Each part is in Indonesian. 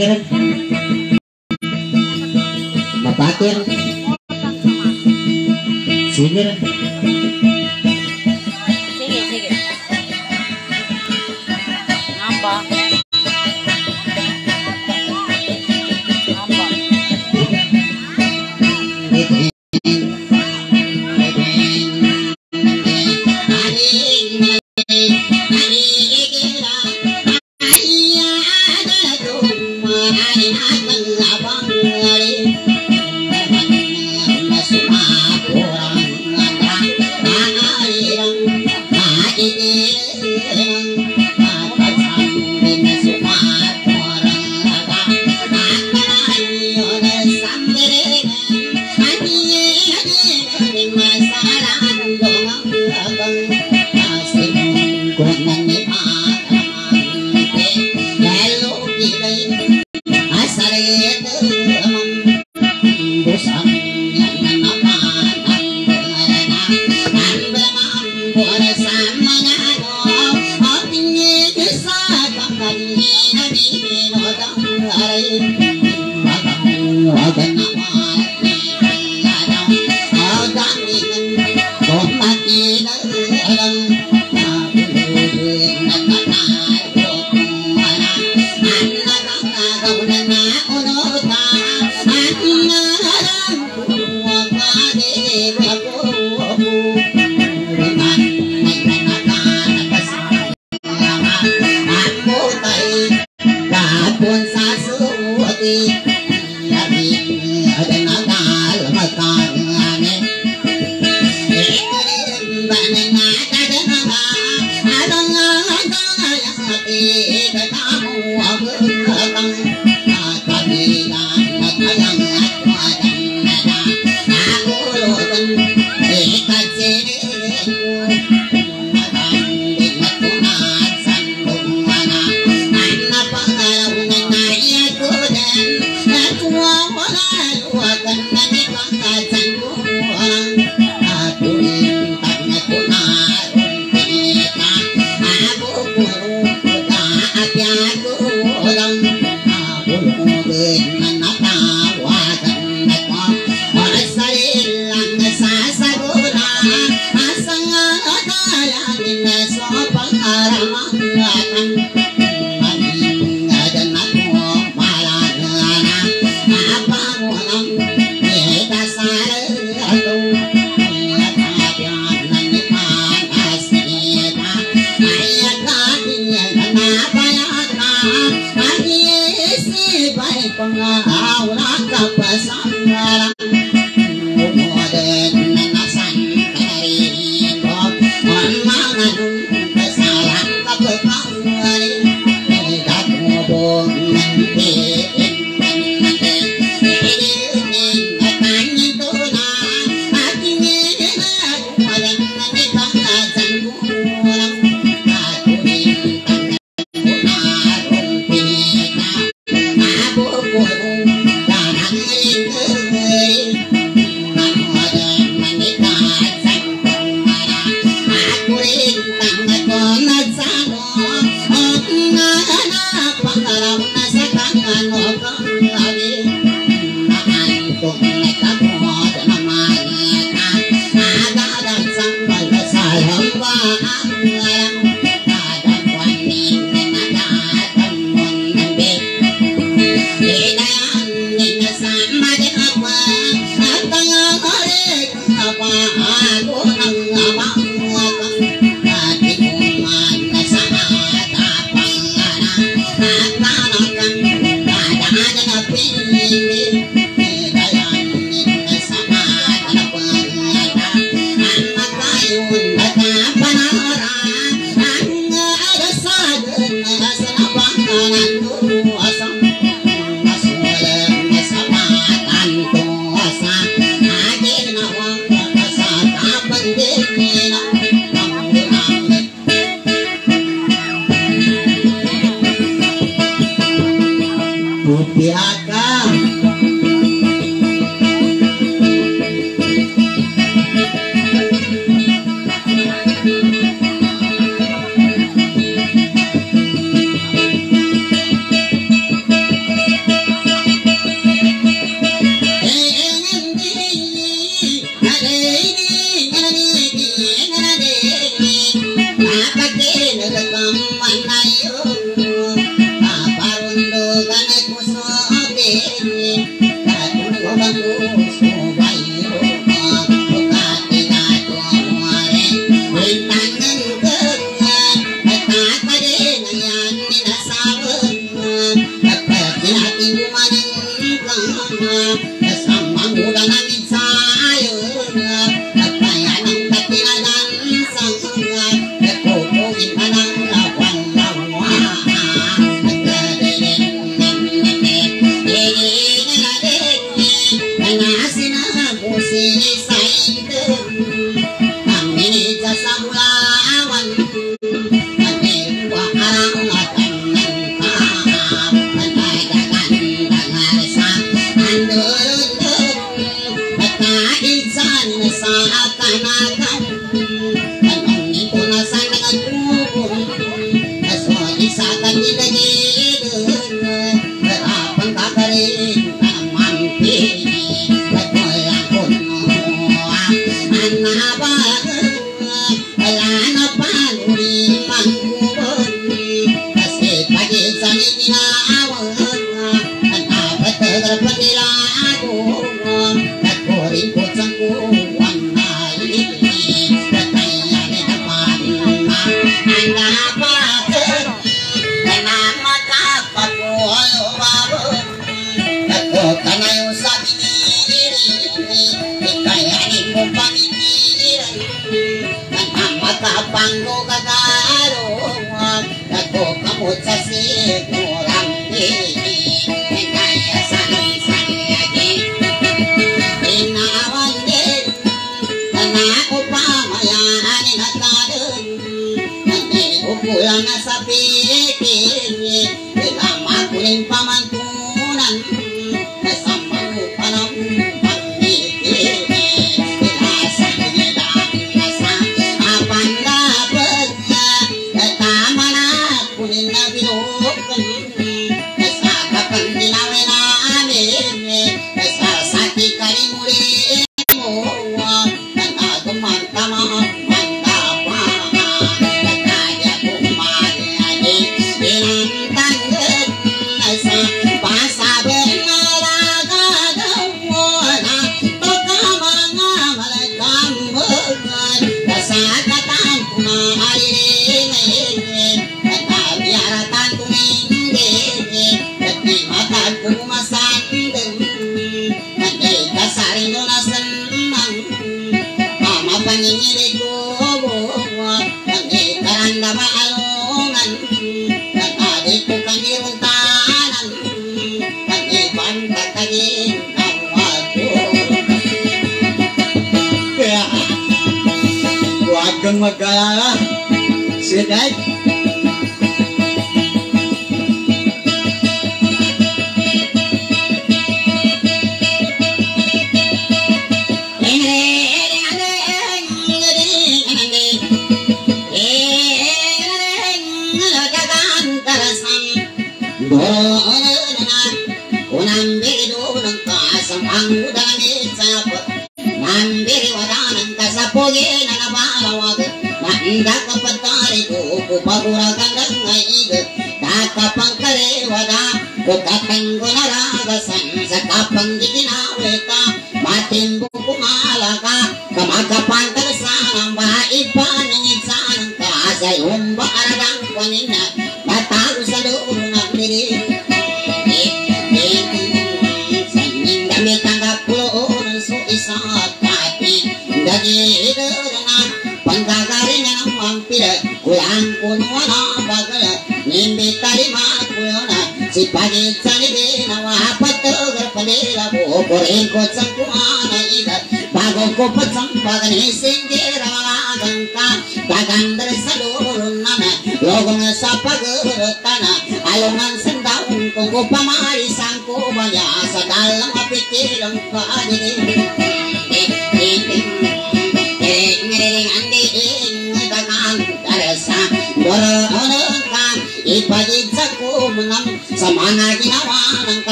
Mapatir. Mapatir. Sinir.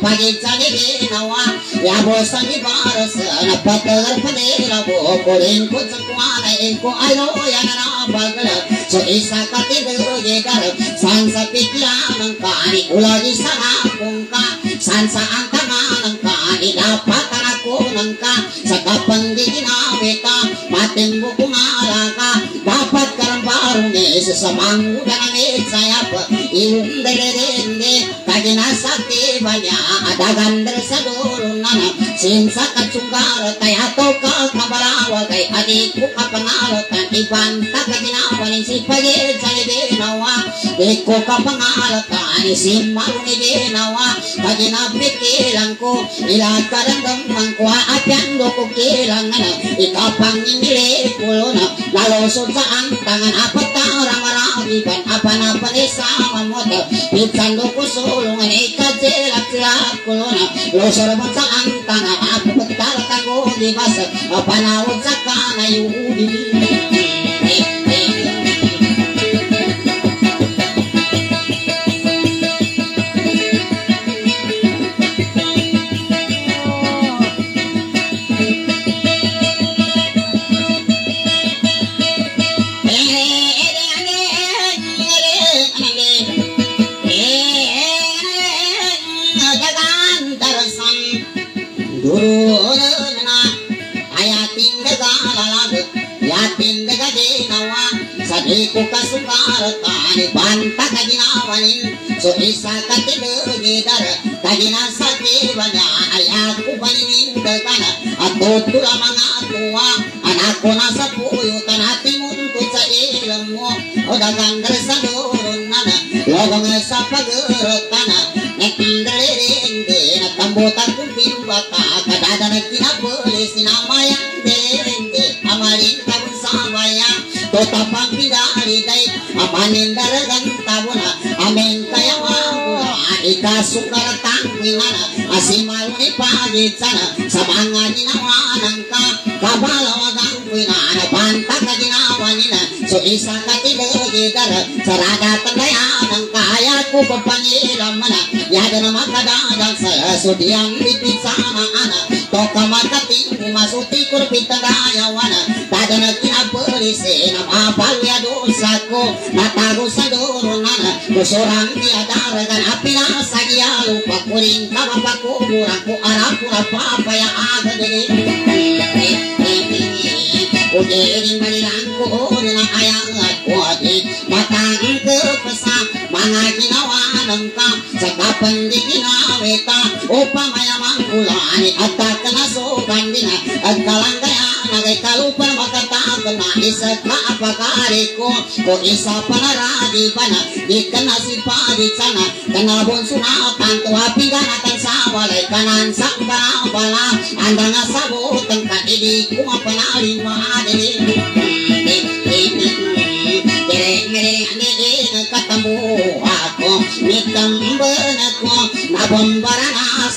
Igasi pagit sa ginawa Yabo sa barasana Apat tagar pangira Bukurin ko sa kuwana Iko alu yang nakabagala So isa katidugigar San sa pikla ng kani Ulagi sa akong ka San sa ang Sinsa katsunggar Tayato ka kabarawag Kay adik ko kapangalatan Ibanta ka ginawanin si pagid sa ibinawa Di ko kapangalatan Si marong ibinawa Kaginapit kilang ko Ilat ka randamang ko Apyan do ko kilang na Ikapang inili pulo na Lalusod sa ang tangan Apat tarang maramikan Apan-apan isama mo Pitsan do ko sulungan Ikadsilap-silap kulo na Lusod mo sa ang tangan Apat talatang ko di basa Panawad sa kanayudi nasa puyutan at timuntut sa ilam mo o dagandar sa durunana logong sa pagurutana Nekindalirindi Natambutan kong pimbata Kadada na kinabuli Sinamayang dirindi Amalin kabun sa bayang Totapang pinaliday Amanin daragan tabuna Amin kaya wawula Ikasukar tangkinana Asimal ni pagit sana Sa mga ginawanan So isa ka tilagidar Sarada tandayan Kaya ko papangiram na Yada na makadadang sa Sudiang lipit sa mga anak Toka matating Masuti kurpit tagayawana Dada na kinapulisi Na mapalyado sa ko Natago sa durungan Kusurang diadaragan Api na sa giyalo Pakuring kapapakuburang Ku arap ku papaya aga Udirin manilang ko na ayang at kuwati Matang kepesa mga ginawa ng ka Sa kapang di ginawita Upang mayamang kulani At takanasukan din At kalanggaya Nagay kalupan makatagal na Isa ka apakari ko Ko isa panaradi pa na Di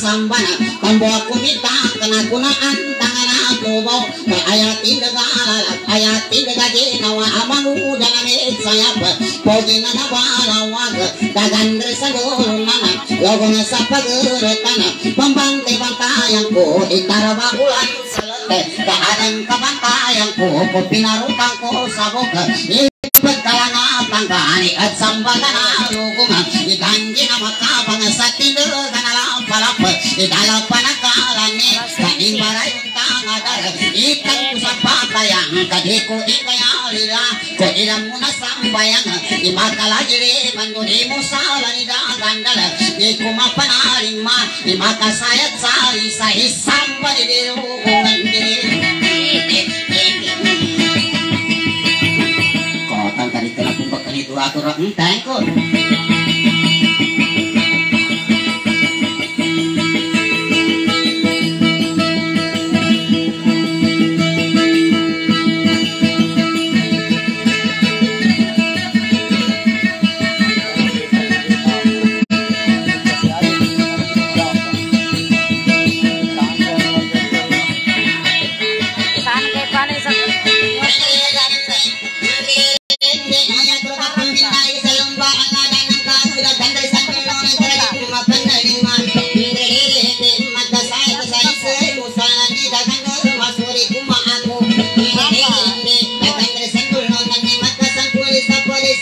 sambana Tambo ako nitakan ako na antangan ako bo Ayatin dagalak Ayatin dagaginawa Amang uda na nitsayap Pogi na nabalawag Dagandre sa gulong na Logo na sa paguratan Pambante bantayan ko Itaraba ulan sa lote Kahadang kabantayan ko Kung pinarutang ko sa boka Pagkalangatan gani at sambatan na lugungan Ikanji na makabang sa tinugan na lang palap Idala pa na kalani Kanibara yung tangadar Itang ko sa patayang Kadiko ikayalila Ko ilang mo na sambayang Imakalagiri Manduni mo sa lanida gandal Di ko mapanaling ma Imakasayat sa isa Isang panidirugungan Kotang tadi kena tumbak itu atur enteng kok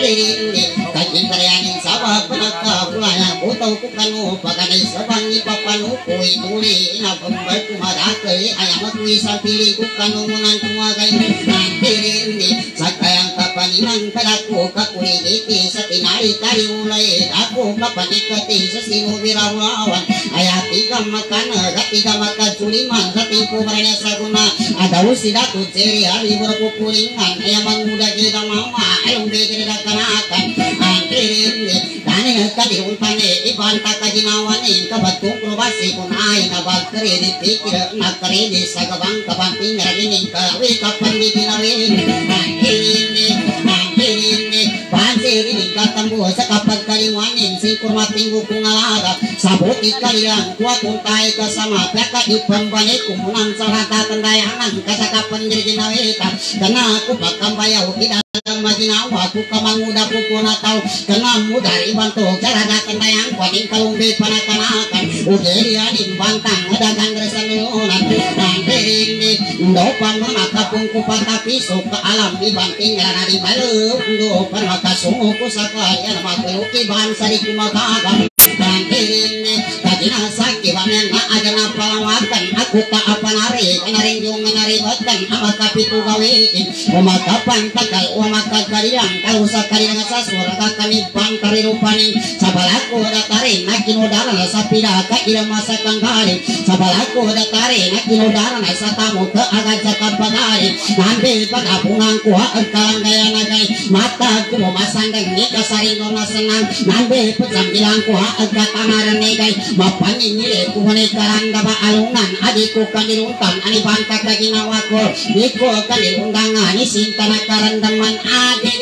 rini kajin karyanin sa panagkabulayan utaw ko kanu paganay sa bangi papanu ko ituli na pambal kumadakay ayam at sa pili ko kanungunan tumagay nandirini sa kayang kapaniman kadako kakuliditi sa tinari tayo ulay ako kapanikati sa sinubirawawan ayati ka makana gati ka makasuliman sa tipo maranya sa guna adaw sila tutsiri hari berkukulingan ayam muda kita mama ayong bigri na kanakan andirini Dani kadi umpane iban kakajinawane kabatung probasi kun ay nabagkari di pikir nakari di sagabang kabanting ragini kawe kapan di ginawin ini ini pansiri di katambu sa kapag kaliwanin si kurmating bukong alaga sabuti kaliang kuat untay kasama peka di pambani kumunan sa rata kendayangan kasakapan di ginawita karena aku bakam bayaw tidak maginawa ko kamanguda ko po na tao kanam mo dari banto cara na kanayang kwading kalumbi panakanakan ading bantang dagang resan lunan nandiring ni ndo pan makapung ko patapiso ka alam di banting rana di balu ndo pan makasungo ko sa kaya na makuyo ban sari kumagagang nandiring ni kadina sakit bamen na aja na palawakan tak apa nari? Kanaring yung naribatan ama kapitu gawin umakapan takal umakagkariang kalau sa kariang sa suara kami bang karirupanin sabalako datari na kinodara na sa pidaka ila masa kanggali sabalako datari na kinodara na sa tamu ke agad sa kapagali nambil pagapungan kuha ang kalanggayan na gay mata ko masanggang ni kasarino na senang nambil pagsambilang kuha ang katamaran ni gay mapanginili ko ni karanda ba alungan ko kaniruntan ani banta ka ginawa ko di ko kanirundangan ni sinta na karandaman adik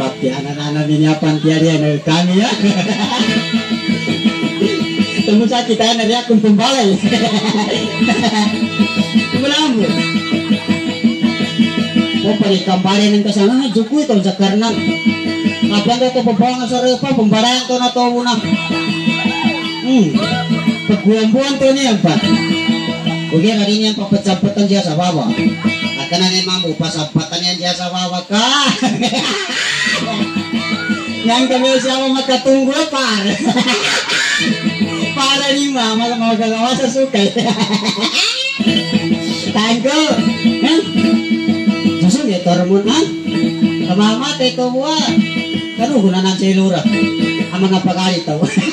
Tapi anak-anak ini apa tiada yang kami ya. Temu sa kita na rin akong pumbalay. Kumulamu. O pari kambali ng kasama, juku ito sa. Apa na ito pabangan sa repa, pembarayan to na to muna. Hmm. Pagbuwan-buwan to niya pa. Oke, hari ini yang papet-papatan dia sa bawah. Akan na mamu pasapatan yan dia sa bawah ka. Yang kami siapa makatunggu par. Para ni mama mau gagawa sa sukay. Tangko. Kan? Susun ya tormon ha. Kamama te to wa. Kanu guna ng silura. Ang mga pagalit to.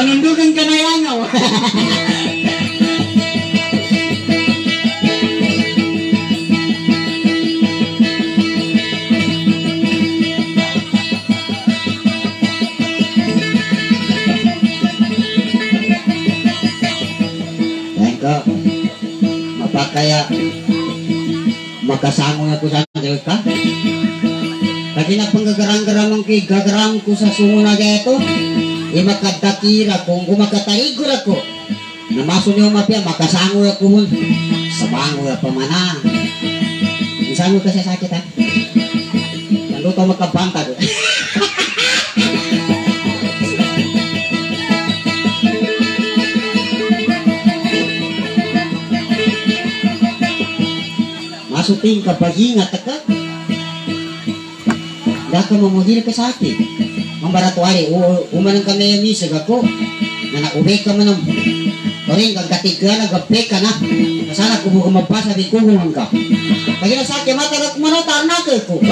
Banundugan ka na yangaw. Tengko, mapakaya makasamo na ko sa ka. Lagi na panggagarang-garang kay gagarang ko sa sungo na ito. E makadakira kung kumakatarigo ko. Namaso niyo mapya, makasango ako. Sabango ya pamana. Isango ka sa sakit ha. Nando ka makabanta ko. Masuting ka pahingat ka. Dah ka mamugil ka sa akin. Ang baratuari, umanang kami yung misag ako. Na naubay ka man ng Karing kagkatig ka, nagape ka na. Sana ko mo mapasa di kuhungan ka. Na sa akin, matarak mo na tanak ko.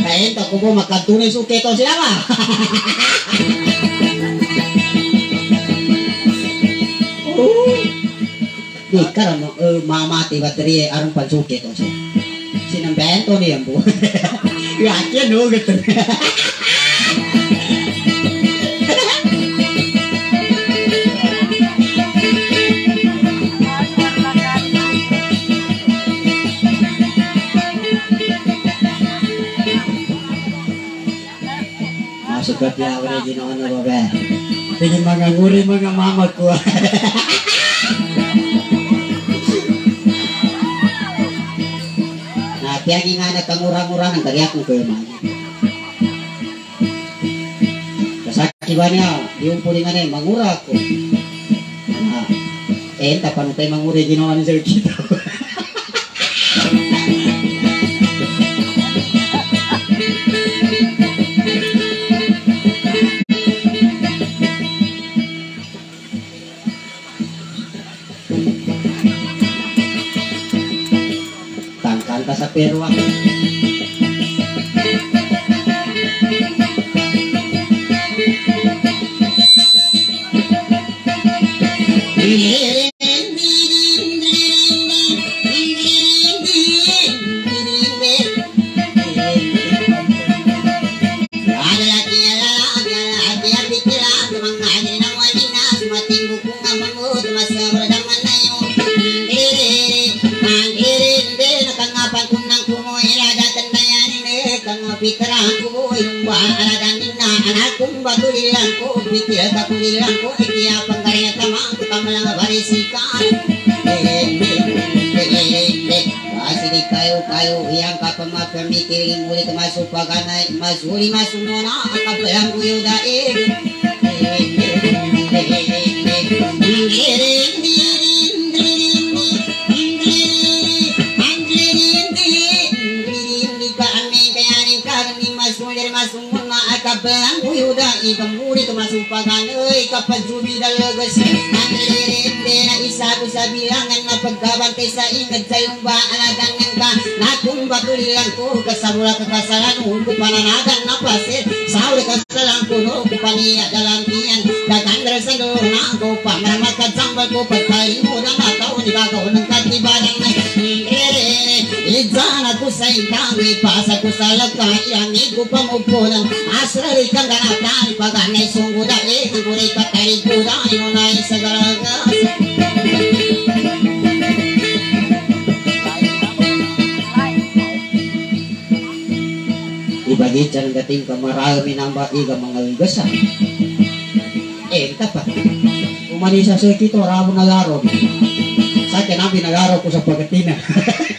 Kain, tako mo makatunay suke to sila ba? Di uh, mamati bateri arang pansuke to siya. Niya po. Yakin no gitu. Masuk ke dia udah gino ano ba? Tingin mga nguri mga mama ko. Nah, tiyagi nga nagkamura-mura ng kariyak ng kuya mani. Kasaki ba niya, yung puli nga na yun, mangura ko. Ah, eh, tapan tayo mangura ginawa ni Sir Chito. 别乱。ಬದುಳಿರಂಕು ಪ್ರೀತಿಯ ತಕುಳಿರಂಕು ಐತಿಯ ಪಂಗರೆಯ ತಮಾಂಕು ಕಮಲಂಗ ಭರಿಸಿ ಕಾಸಿರಿ ಕಾಯು ಕಾಯು ಉಯಂ ಕಪಮ ಪ್ರಮಿ ಕಿರಿ ಮೂಲಿತ tumasupagan Ay kapajubi dalagas Ang lirinde na isa ko sa bilangan Na pagkabantay sa ingad sa iyong baalagan ka Na kung batulilan ko Kasabula kakasalan Kung pananagan na pasit Sauli kasalan ko No kupaniya dalam tiyan Kakandra sa doon na ako Pamaramat katsambal ko Pagkain mo na Ikakaw ng katibalan na ko pamupunan Asrali kang ganatan Paganay sungguh dali Kaguri ka tayo kuda Inunay sa galagas ibagi can dating kamarami namba iga mga ligasa eh pa umani sa sekito ramo nagaro. Sa akin nabi nagaro ko sa pagatina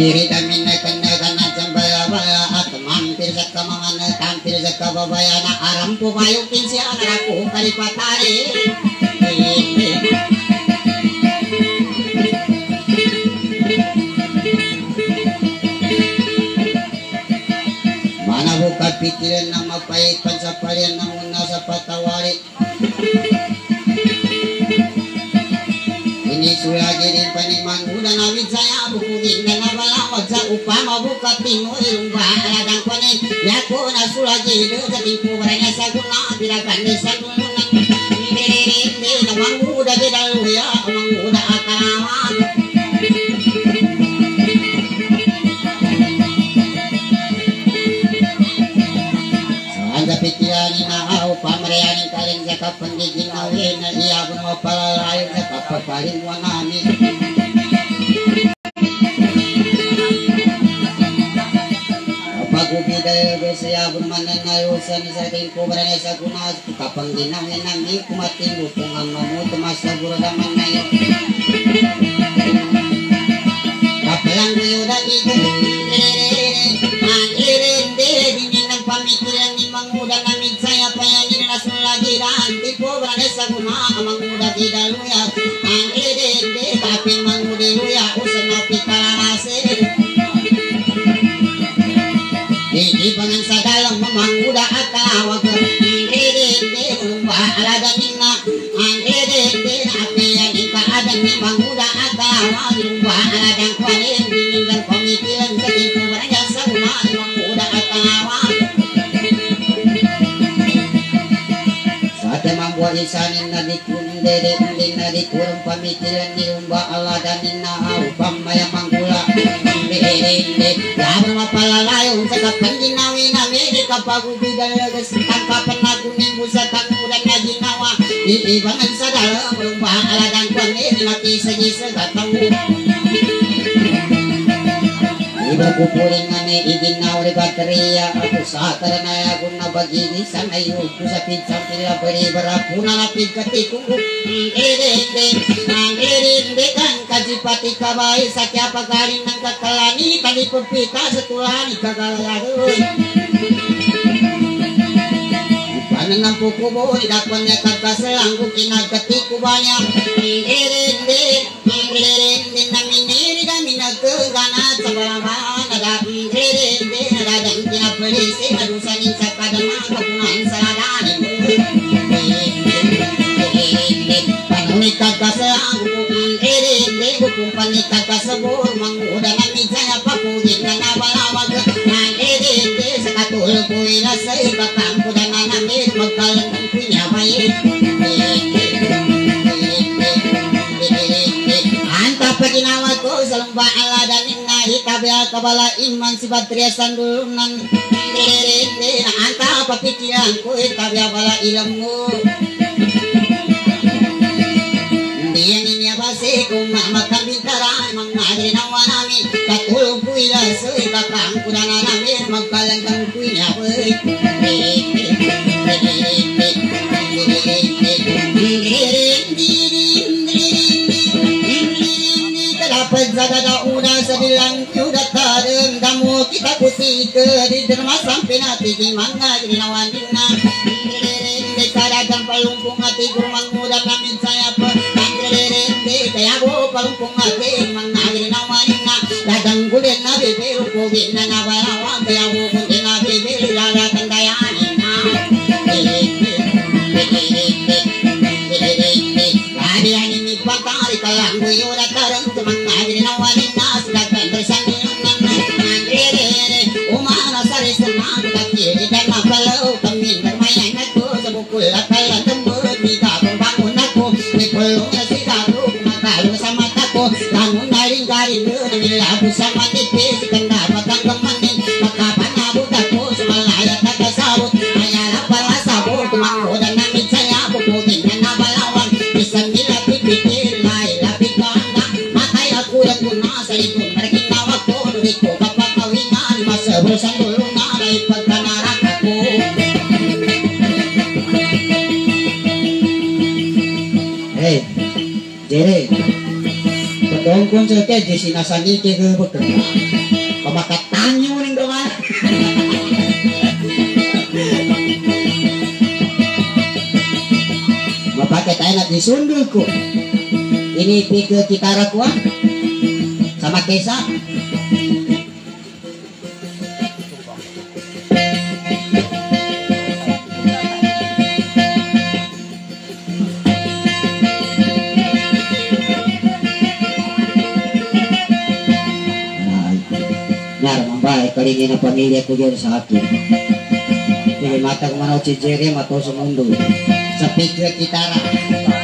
Biniri kami na kandagan na jambaya baya At mampir sa kamangan na tampir sa kababaya Na aram po kayo kinsya na ako kalipatari Mana buka pikiran ng mapaipan sa parian ng una sa patawari Ini suya jadi paniman udah nawit saya bukugin na nabalawag sa upama tino ilumba aladang panin Yako na sula jadi sa tipu. Baranya sa guna Bilakan ni sa guna Hindi na manguda bidaluya Manguda akarawan Saan pikiran na ako pamarayanin ka rin sa kapandigin na uwi na nayusan sa ating kubra na sa gunas kapang ginawin ng ikumating upong ang mamuto masaguro naman na yun. Kapalang kuyo na ito Ang irende Dinin ng pamikiran ni Manguda na midsaya Payanin na sulagiran Di po brane sa guna Ang Manguda di daluya Ang irende Kaping Manguda luya Manguda at kalawag Sa temang buwan isanin na di Hindi na di kurang pamikiran Ni umba aladanin na Upang maya manggula Hindi hindi Laban mapalalayo Sa kapandinawi na Meri kapag ubidal Tangkapan na kuning Busa tanguran na ginawa Iibangan sa dalam Umba aladang kwanin Nakisa-gisa Gatang Iba kupuling nga ni iginaw ni baterya Ako sa taranaya kung nabagini sa nayo Ko sa pinsang pila baribara Puna na pigkati kung Ang irinde Ang irinde kan Kajipati kabay Sa kya pagaling ng kakalani Talipupita sa tulani Kagalaroy Paano ng pukubo, idakwan niya kagkasalang kung kinagkati ko ba niya. Ingirindi, ingirindi na miniri Nika kabala iman si Patria Sandulunan. Hindi na anta pa pikiran ko kabya bala ilang kita putih ke di derma sampai nanti di mana di nawan dina di kadang palumpung hati gumang muda kami saya pe di kaya bo palumpung hati mana di nawan dina kadang kulit na bibir kulit na 欢迎 Kaya, di sinasali kaya ka bekerja. Pamakatanyo ning doon. Mapakai tayo na disundul ko. Ini pikir kitara ko ah. Sama kesa. Ang pamilya ko dyan sa akin. Hindi mata ko manaw si Jerry, mundo. Sa kitara.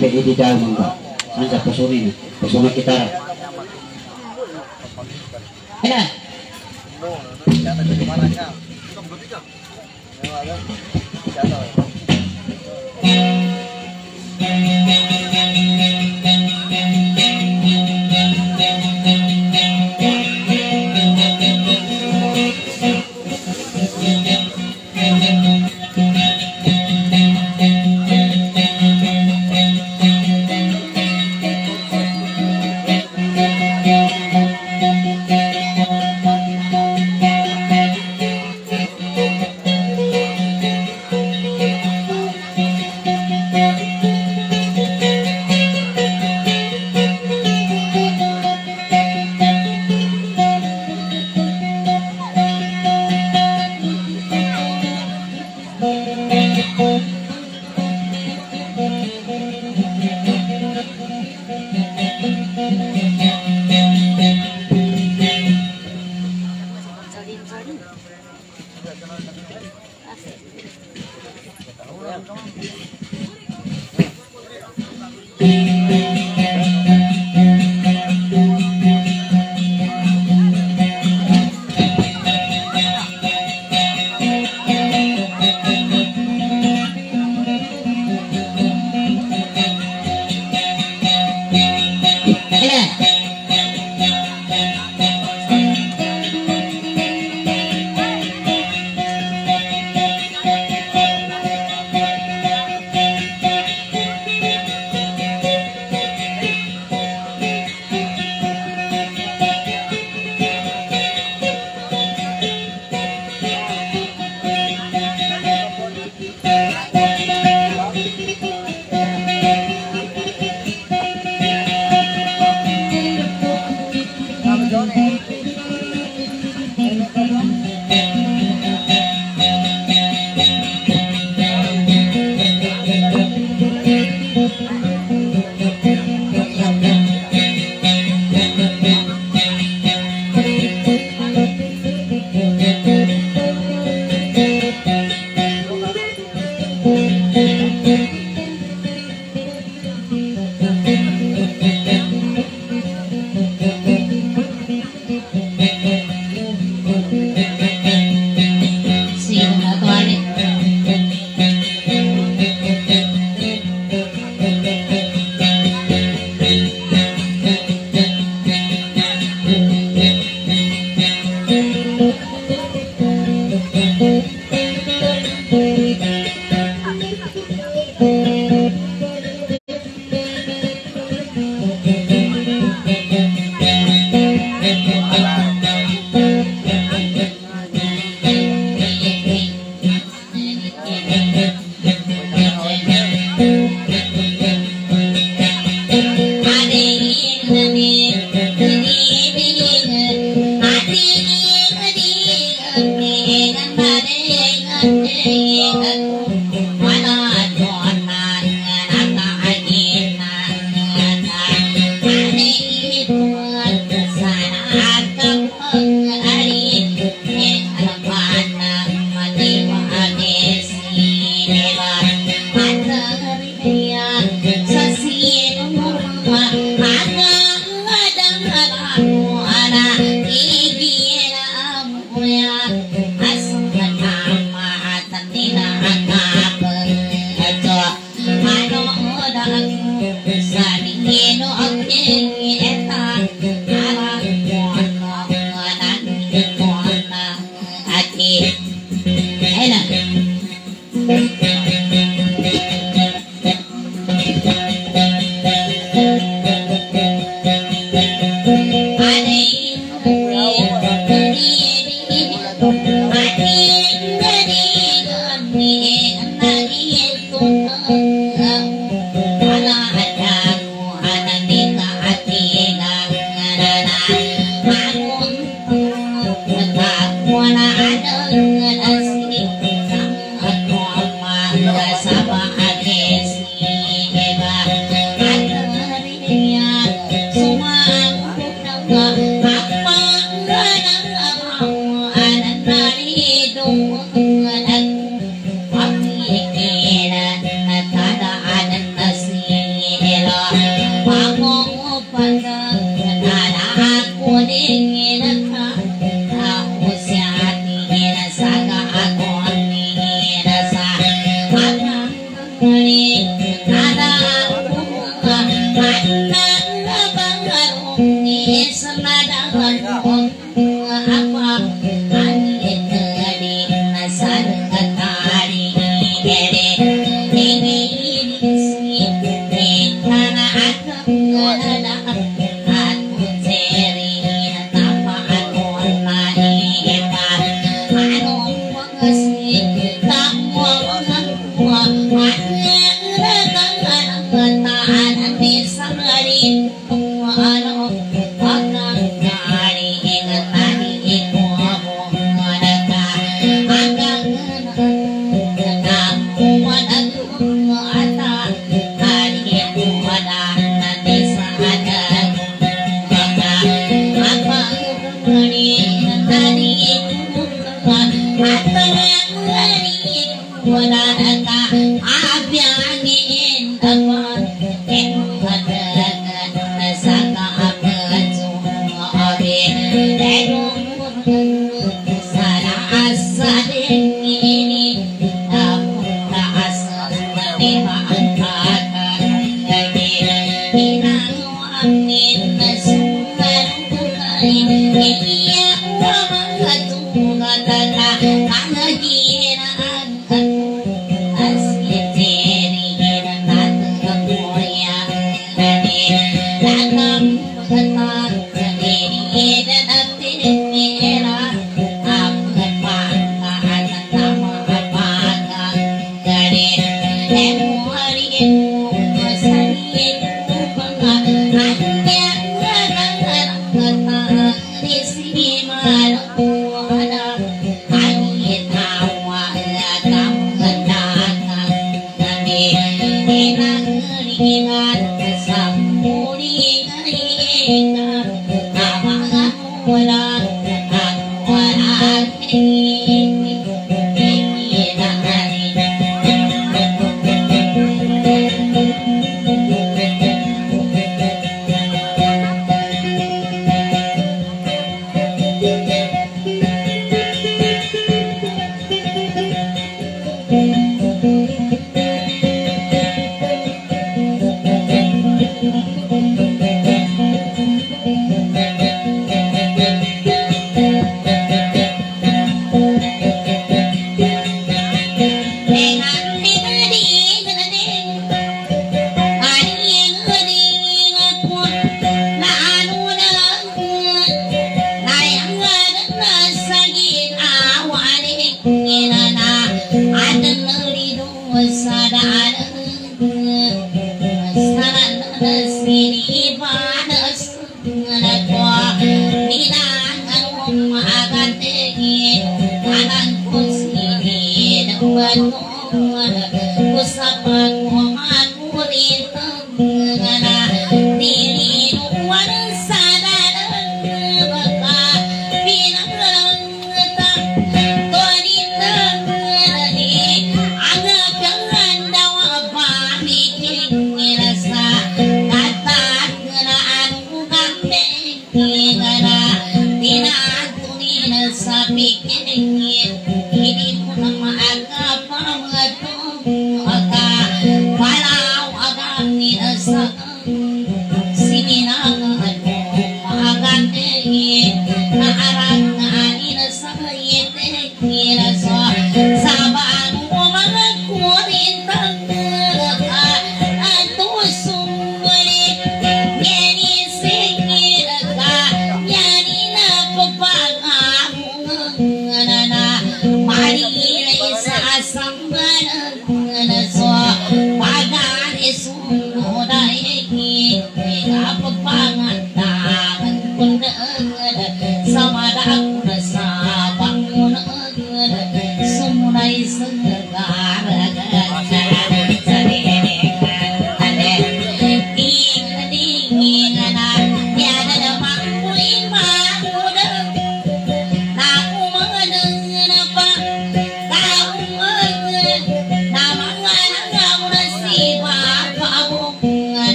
Nambe di daw mangga. Saan sa pusunin? Pusunin kita.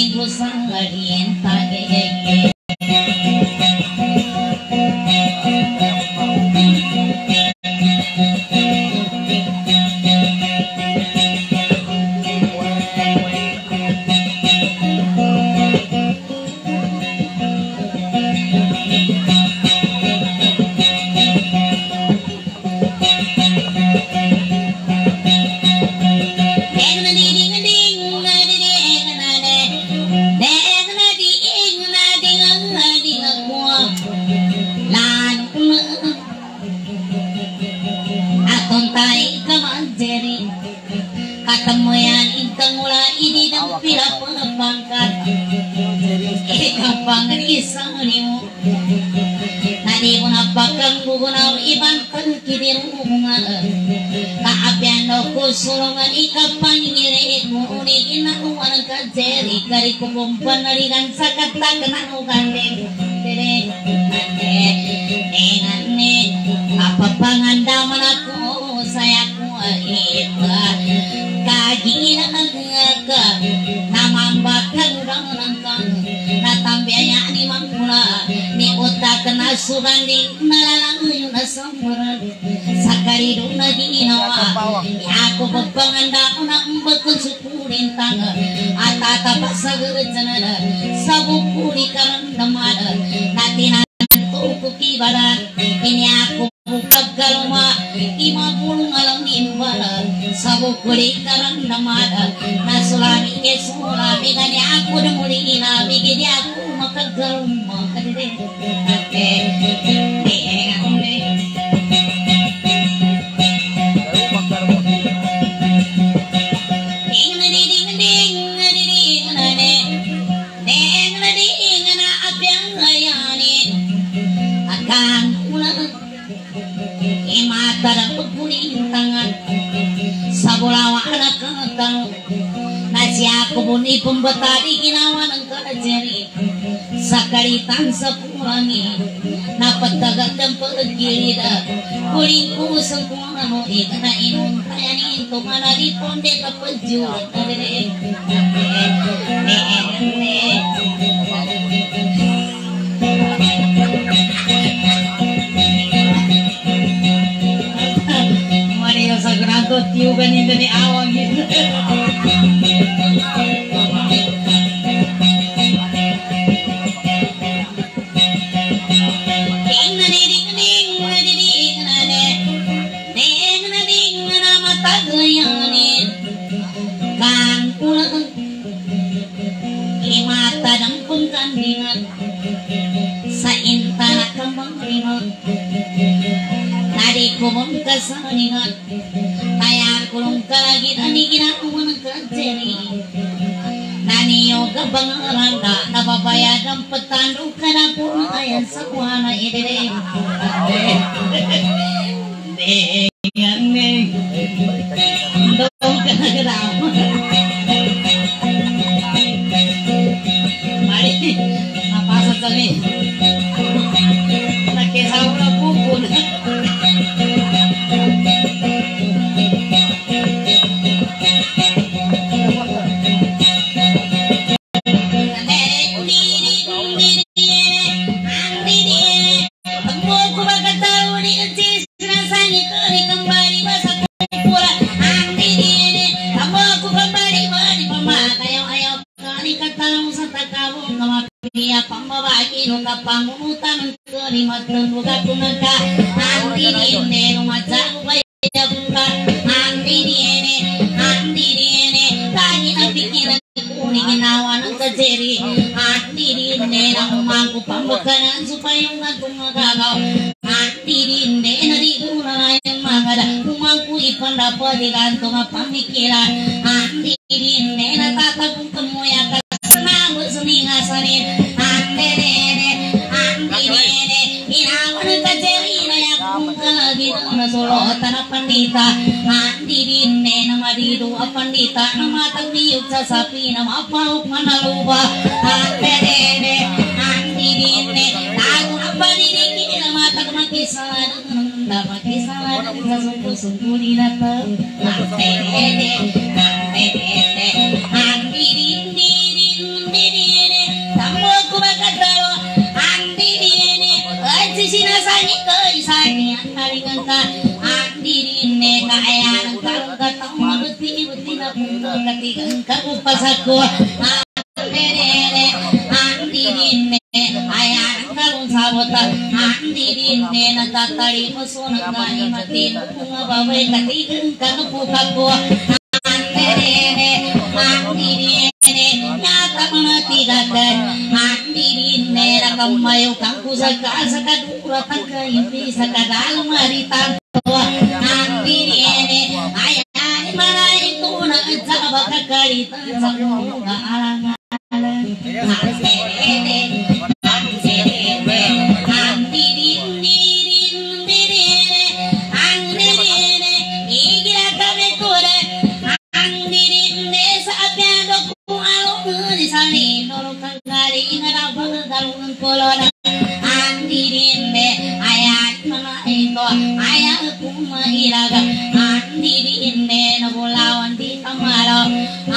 Minggu sang lagi entah gaya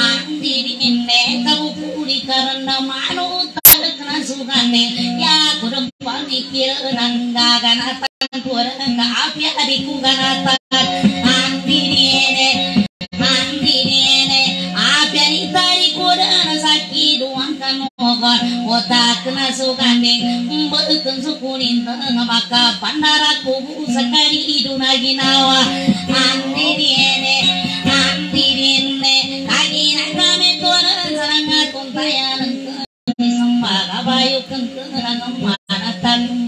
ಅಂದಿರಿ ನಿನ್ನೆ ತಾವು ಕೂಡಿ ಕರನ್ನ ಮಾಡುತ್ತಾಡಕನ ಸುಗನೆ ಯಾ ಕುಟುಂಬ ನಂಗಾಗನ ತಂಗುರಂಗ ಆಪ್ಯಾರಿ ಕುಗನ ಅಂದಿರಿಯೇನೆ ಅಂದಿರಿಯೇನೆ ಆಪ್ಯಾರಿ ತಾರಿ ಕುರನ ಸಾಕಿದು ಅಂತ ನೋಗರ್ ಒತ್ತಾಕನ ಸುಗನೆ ಬದುಕನ್ ಸುಕುನಿಂದ ಮಕ್ಕ ಬಂಡಾರ ಕೂಬು ಸಕರಿ ಇದು ನಗಿನವ ಅಂದಿರಿಯೇ kengkengan maratan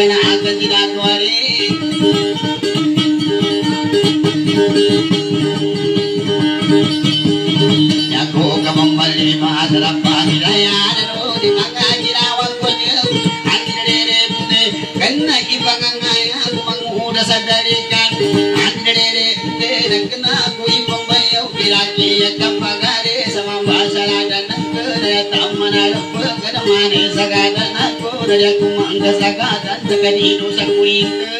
ginagawa ako Dari ako mangga sa gadan Sa kanino sa kuwinta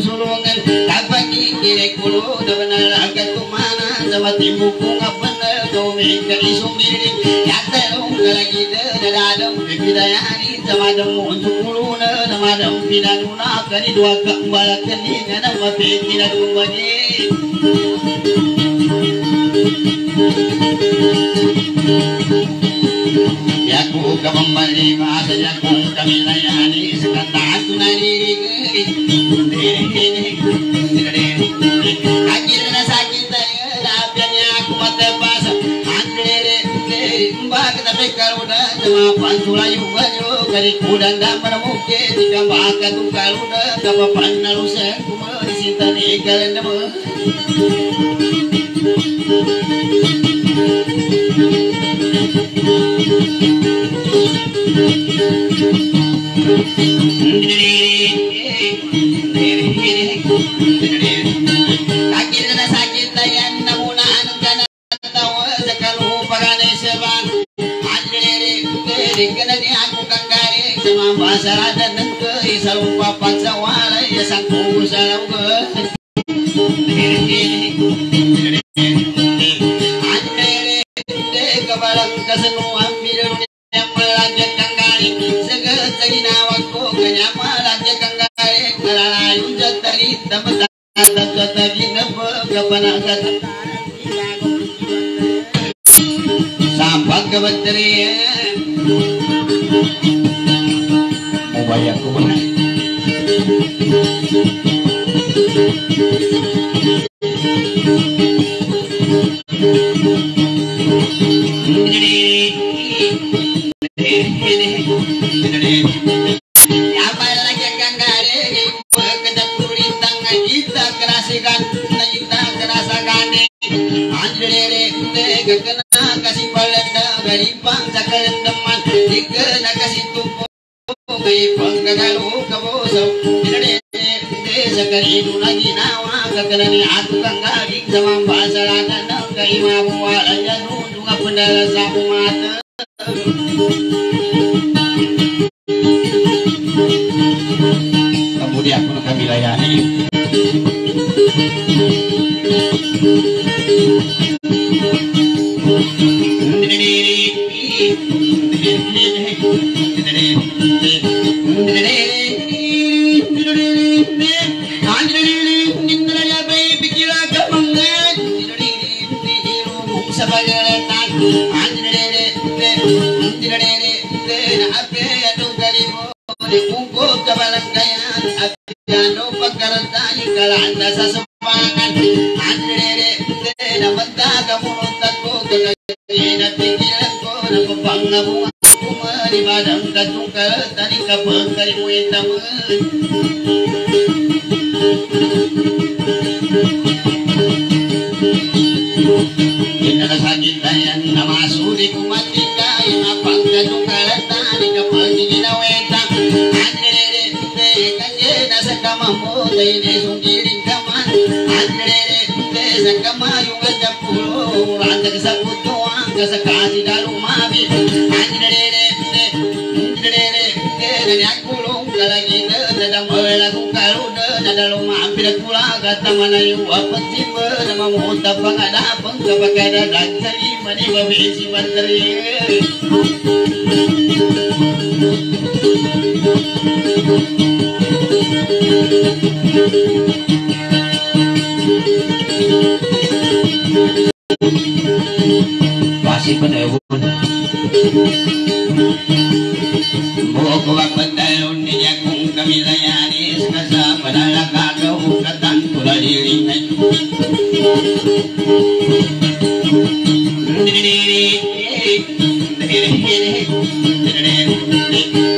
kusulungan kapag ikirek kulo na banalaga tumana sama timuku ngapana doming kali sumirin yatalong kalagida dadadam bibidayani sama demu untuk muluna sama dam pinanuna kani dua kambala kani ngana mati tidak kumbani Yaku kamambali aku mata basa Andre Mbak kita bekal udah juga yo Kari kudan dan menemuke Tiga maka tukar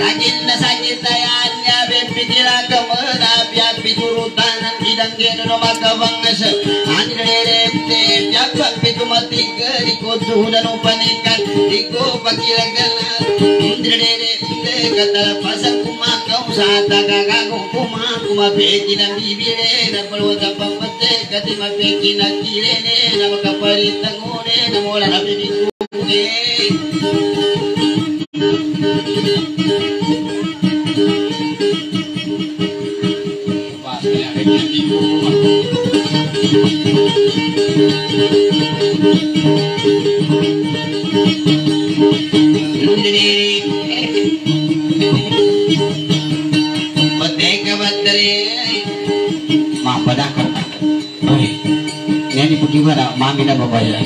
Sakit na sakit na yan සංගේනු මකවන්නස අනිරේරේ යක් පිතුමති කරි කොතුහුන උපනිකන් දිකෝ පකිලගල ඉන්ද්‍රේරේ ගතල පසකුමා කෞසාතකග කුමා කුම පේකින බිබිරේ නපලවත පම්මතේ ගතිම පේකින කිරේ නමක පරිතගෝනේ නමෝල Ravi Mami na babaya.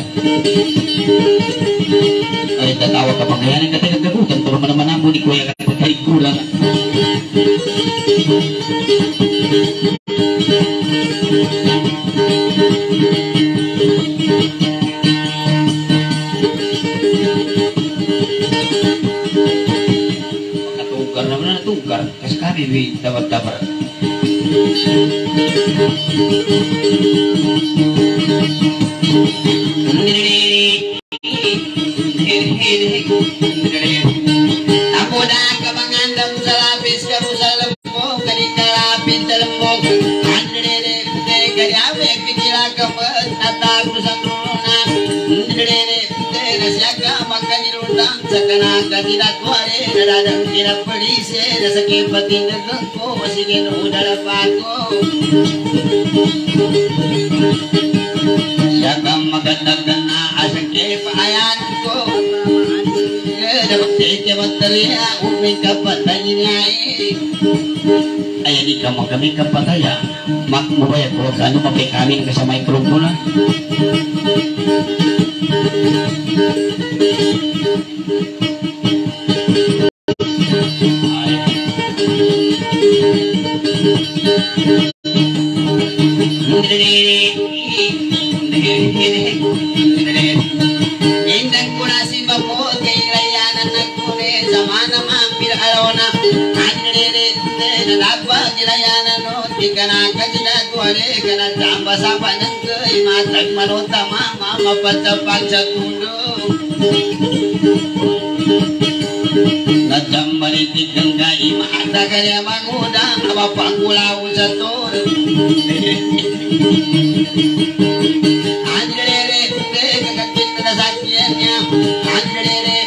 Ay, tatawa ka pa kaya ka tayo gagutan. Pero manaman ang muni kuya sa kipatin na ko sige no dalapako Siya ka magandang na asang kipayan ko kapatay pa kaya. Mak mo ba yan? Kung ano mapikamin ka sa microphone mapatapag sa tulong Nadam balitik ang gai maata ka niya mangudang mapangulaw sa tulong Anjere kakakit na sakyan niya Anjere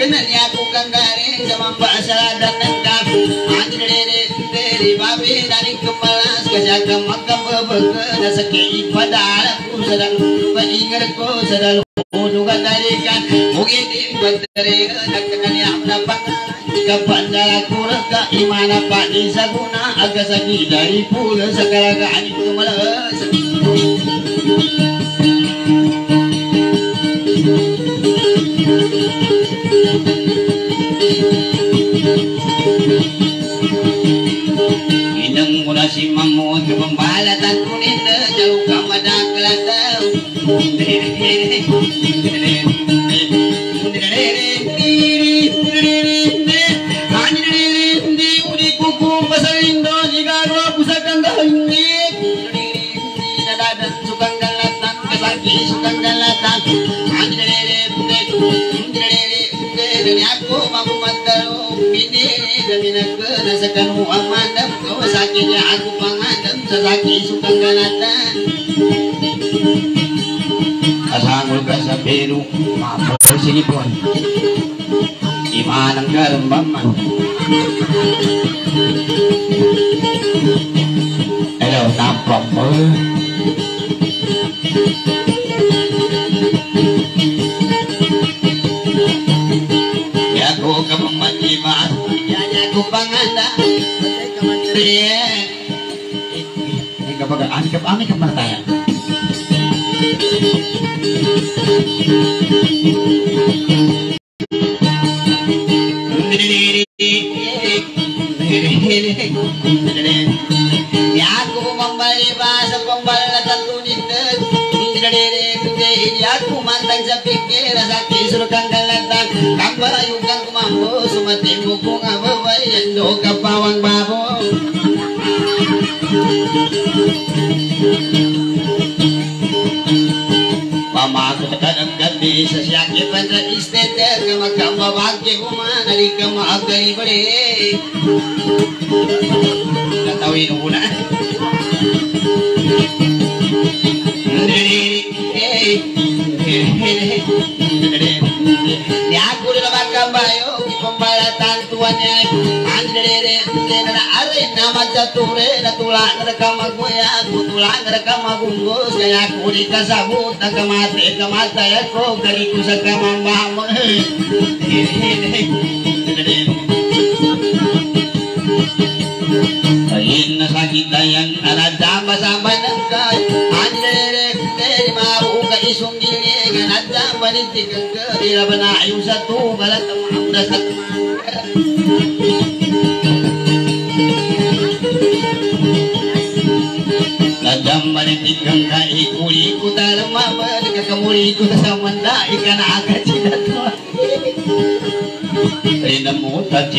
kenal niya kung kanggari sa mampasaladan ng kap Anjere di babi dari kemalas kasi ka magkababaga na sa kaipadala ko sa dalugan ingar ko sa dalugan dalikan Mungkin di bantari nagkakanyam na pangalan Kapandala kurang ka imana pa di sa guna. Aga sa dari pula sa kalagaan ito malas rasakan muamadam Kau sakitnya aku pangadam Sasaki suka galatan Asangul ka sa Peru Mapol sige po Imanang Ini kapag Ani ka ani ng gabi sa siyakipan sa isteder Ka magkamabagye kuman Ali ka jature na tulang rekam aku ya aku tulang rekam bungkus kaya aku dikasabut na kamate kamata ya ko kari ku sa kamambam Ayun na sakit na yang aladama sa manangkay Andre dari mau ka Balat kaikuli ko dalam mama Nagkakamuli ko sa manda Ika na agad sila to Ay namutat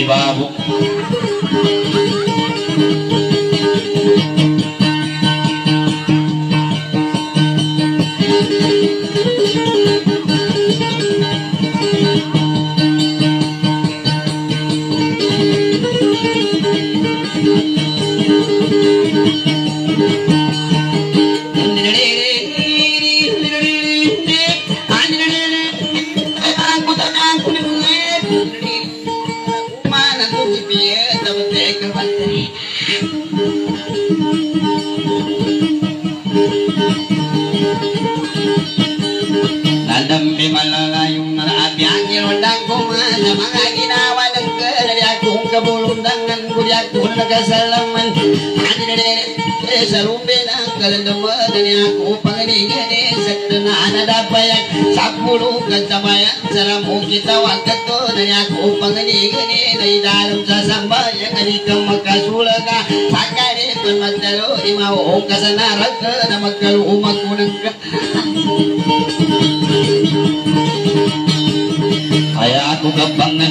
Rin sa rumbi ng kalandaman Ani ako pangalingan Sakta na anadapayan Sa pulukan sa bayan Sa ramong kitawag ka to Ani ako pangalingan Naidalam sa sambayan Ani kang makasulaga Sakari kung magdalo Di mauong ka sa narag ka Na magkaluumag ko ng ka Kaya ako kabangan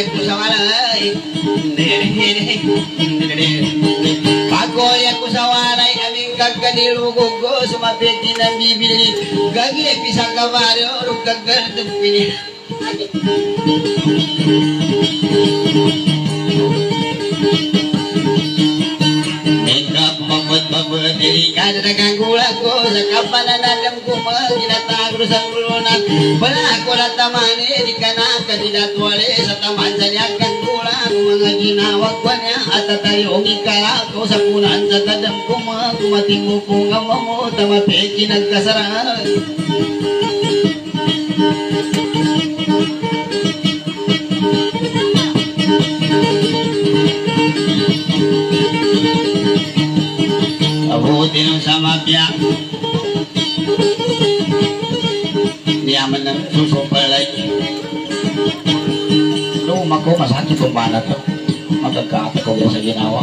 Kapag oyak ko sa walay Pag oyak ko sa walay Aming kagkanilugog ko Sumapit din ang bibili Gagi pisang kabaryo Rug kagkaldog pini Ika dagang gula ko sa di tatayong ikala ko sa punan sa nagkasaran Abuti ng samapya Niyaman ng susupalay Luma ko masakit kung paano to Magagkata ko sa ginawa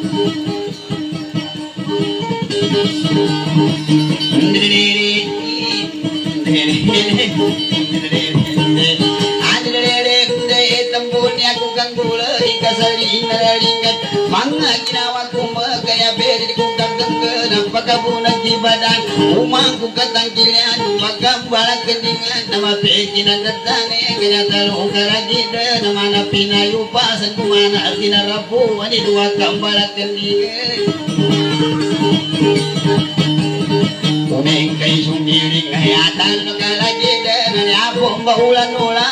ibadan Umang ku katangkilian Magam balak kendingan Nama peki na datane Kaya talong karagida Nama na pinayupasan Kumana tinarapu Ani dua kambalak kendingan Tuneng kay sumiring hayatan no kalagida na niapong baulan nula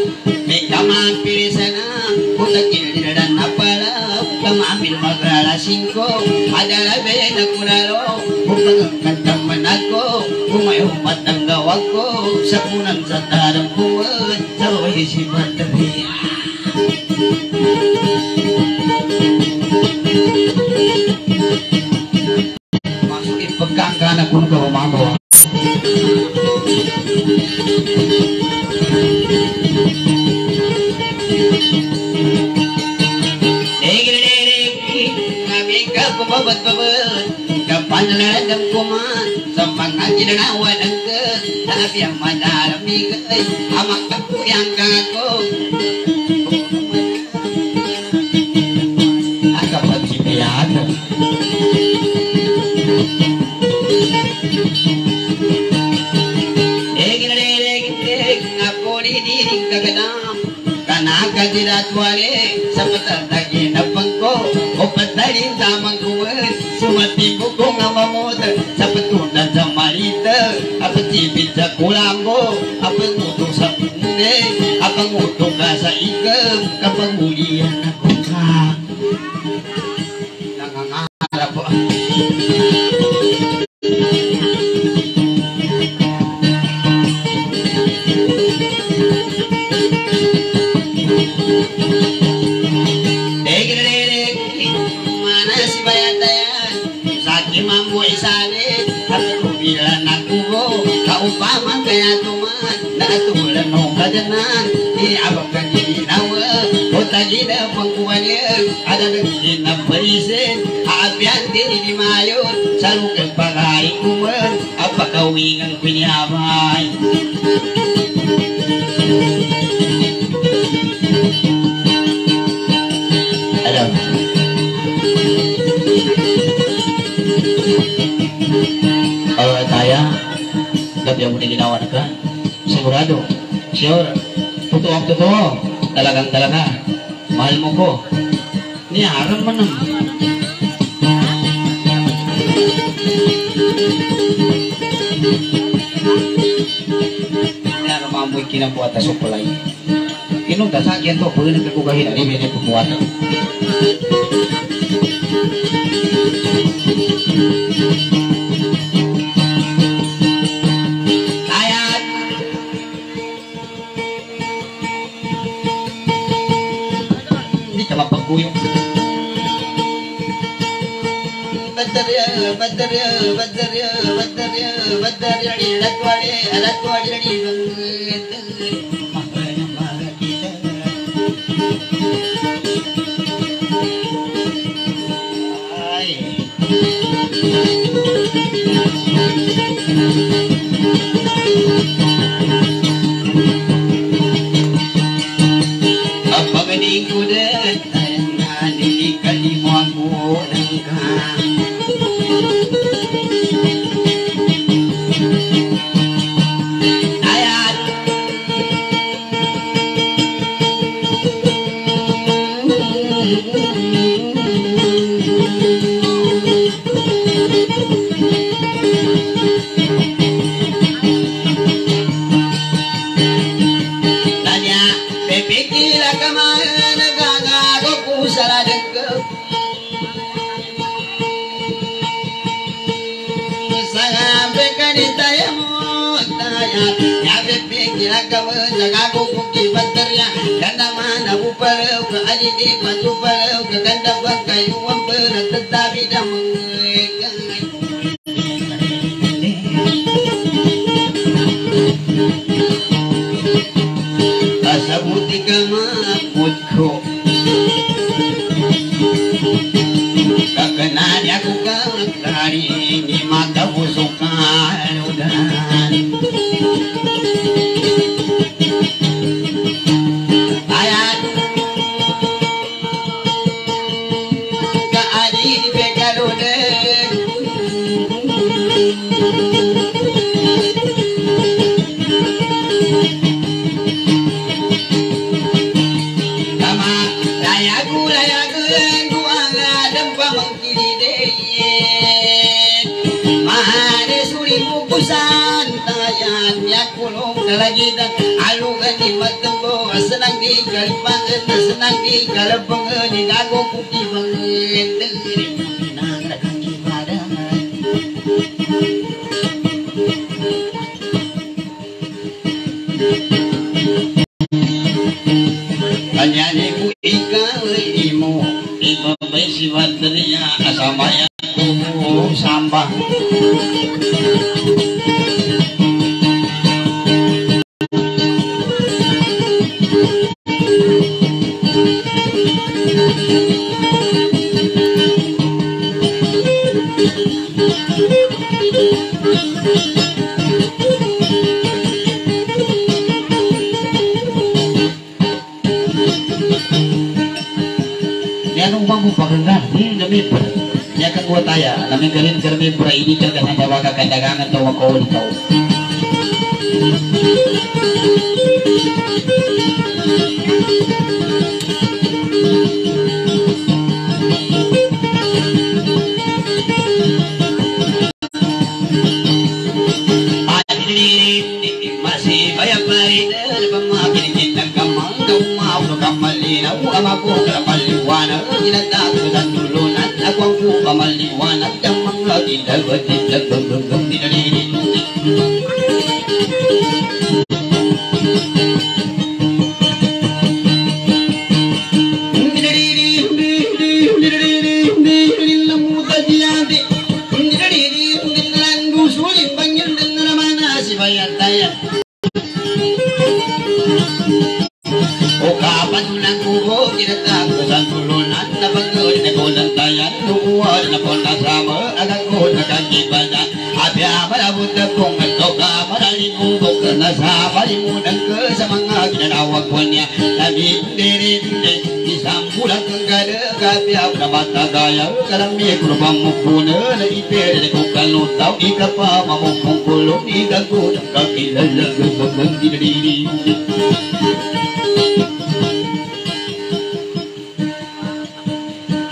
Umayumat ang gawag ko Sa punang sa tarang buwan Sa isipan tabi Masukin pagkakana kung ka umagawa Kapanlalam ko man sa mga ginanawa ng ka Tapi ang manarami ka ay amak kakuyang ka ko Ang kapagsipiyan Kanakadirat wale sa matatagi na pangko o patayin tamang kuwan sumatibo apatipid sa kulambo apanguto sa punde apanguto ka sa ikam kapangulian ako awi kan kuini Alam Kalau taya Gabi ako nilinawan ka Sigurado Sure. Totoo ang totoo Talagang talaga Mahal mo ko Niyaran mo naman kinabuhatan sa palay. Inong boleh to, pwede kahit ano yung may kalu tau di kapa mau kumpul di kaku kaki leleng leleng di diri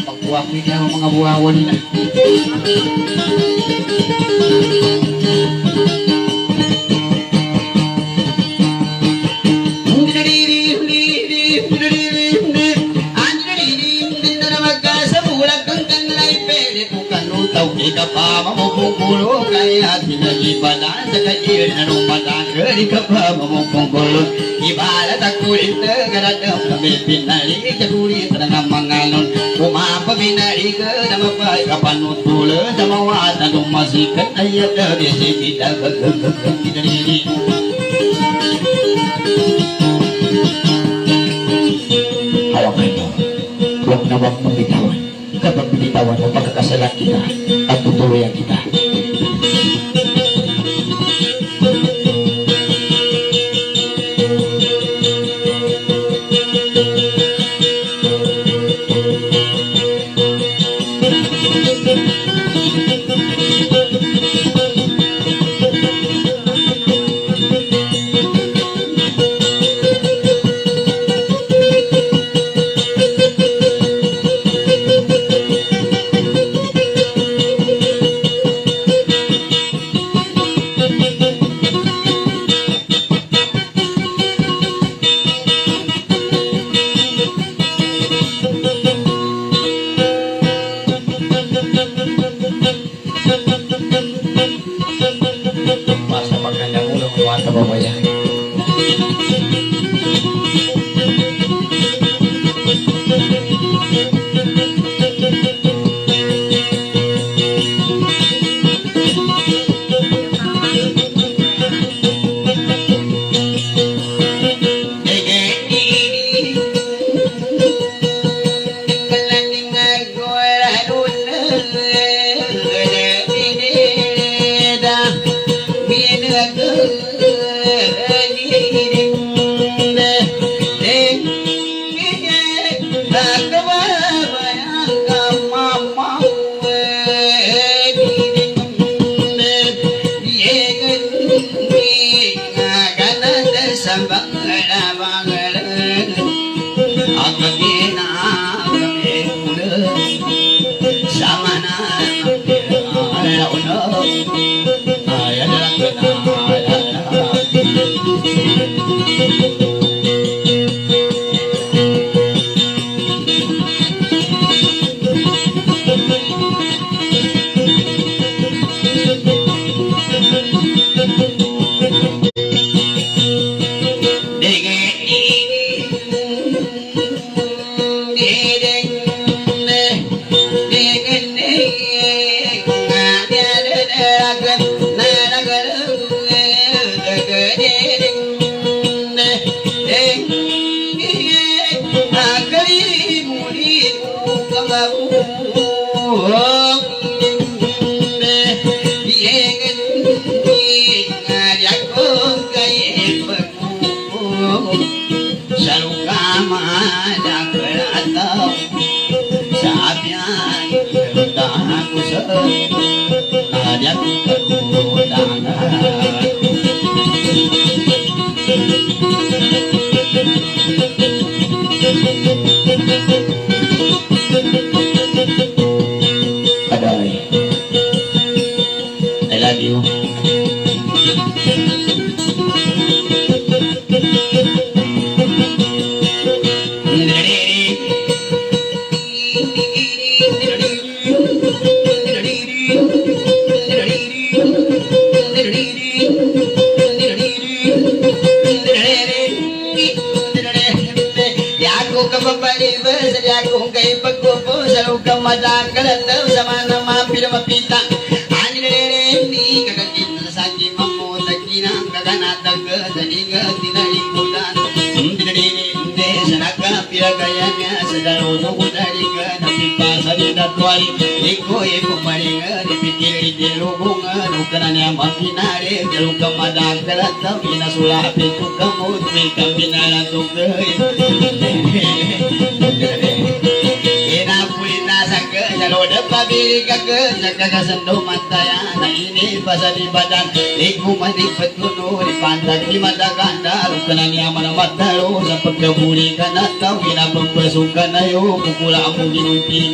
Pagkuha ko niya mga buhawan na. da ba ma mo ko ko lo ka ya ti na ji ba na sa ka ji na ro ba ku si si pagkakasalan kita at tutuloyan kita. wala akong ginumpi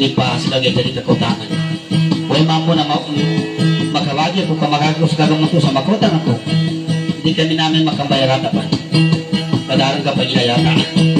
ni pa sebagai gaya diri kakutangan way mamo na mao makawagi ako kamaragro sa kagamuto sa makutan aku, hindi kami namin makabayarata pa kadarang pa ilayata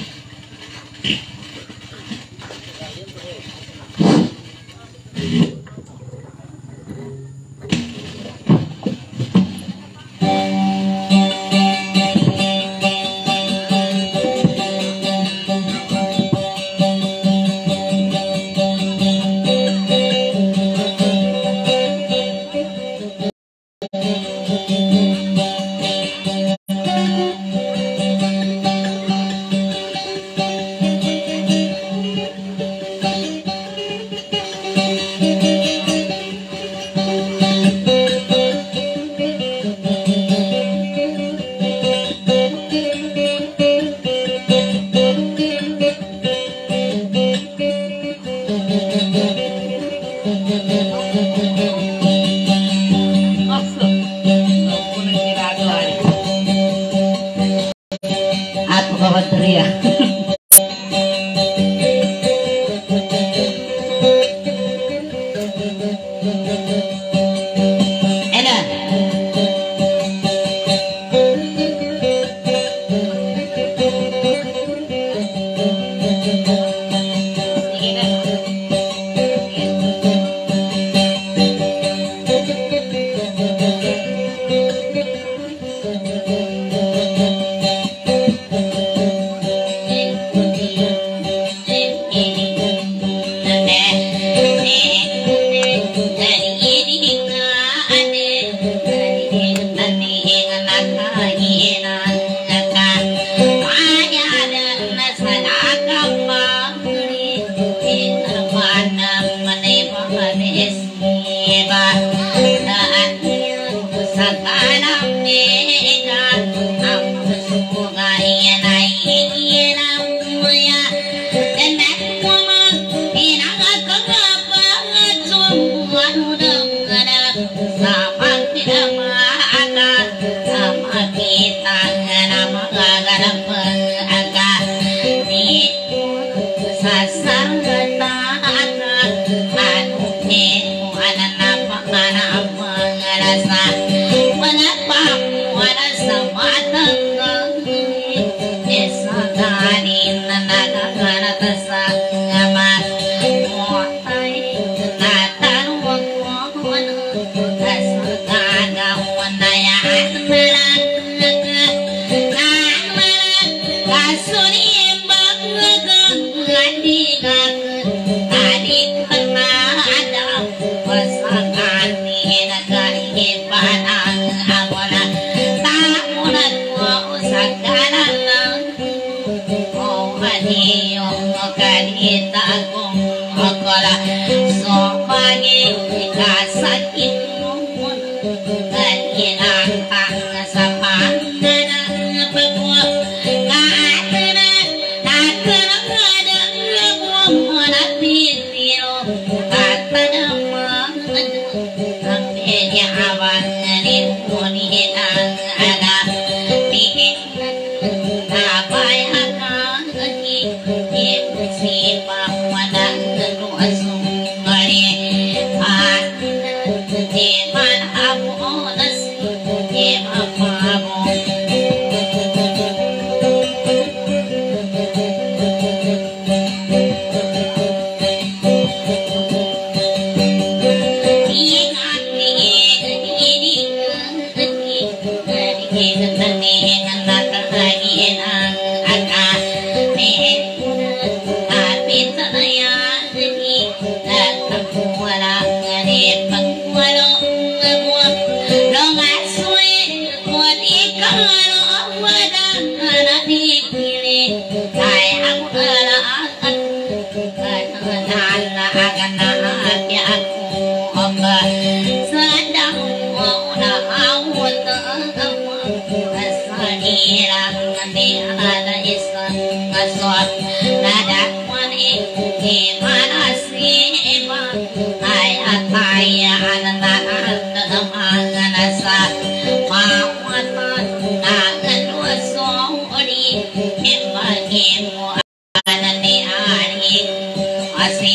Muda,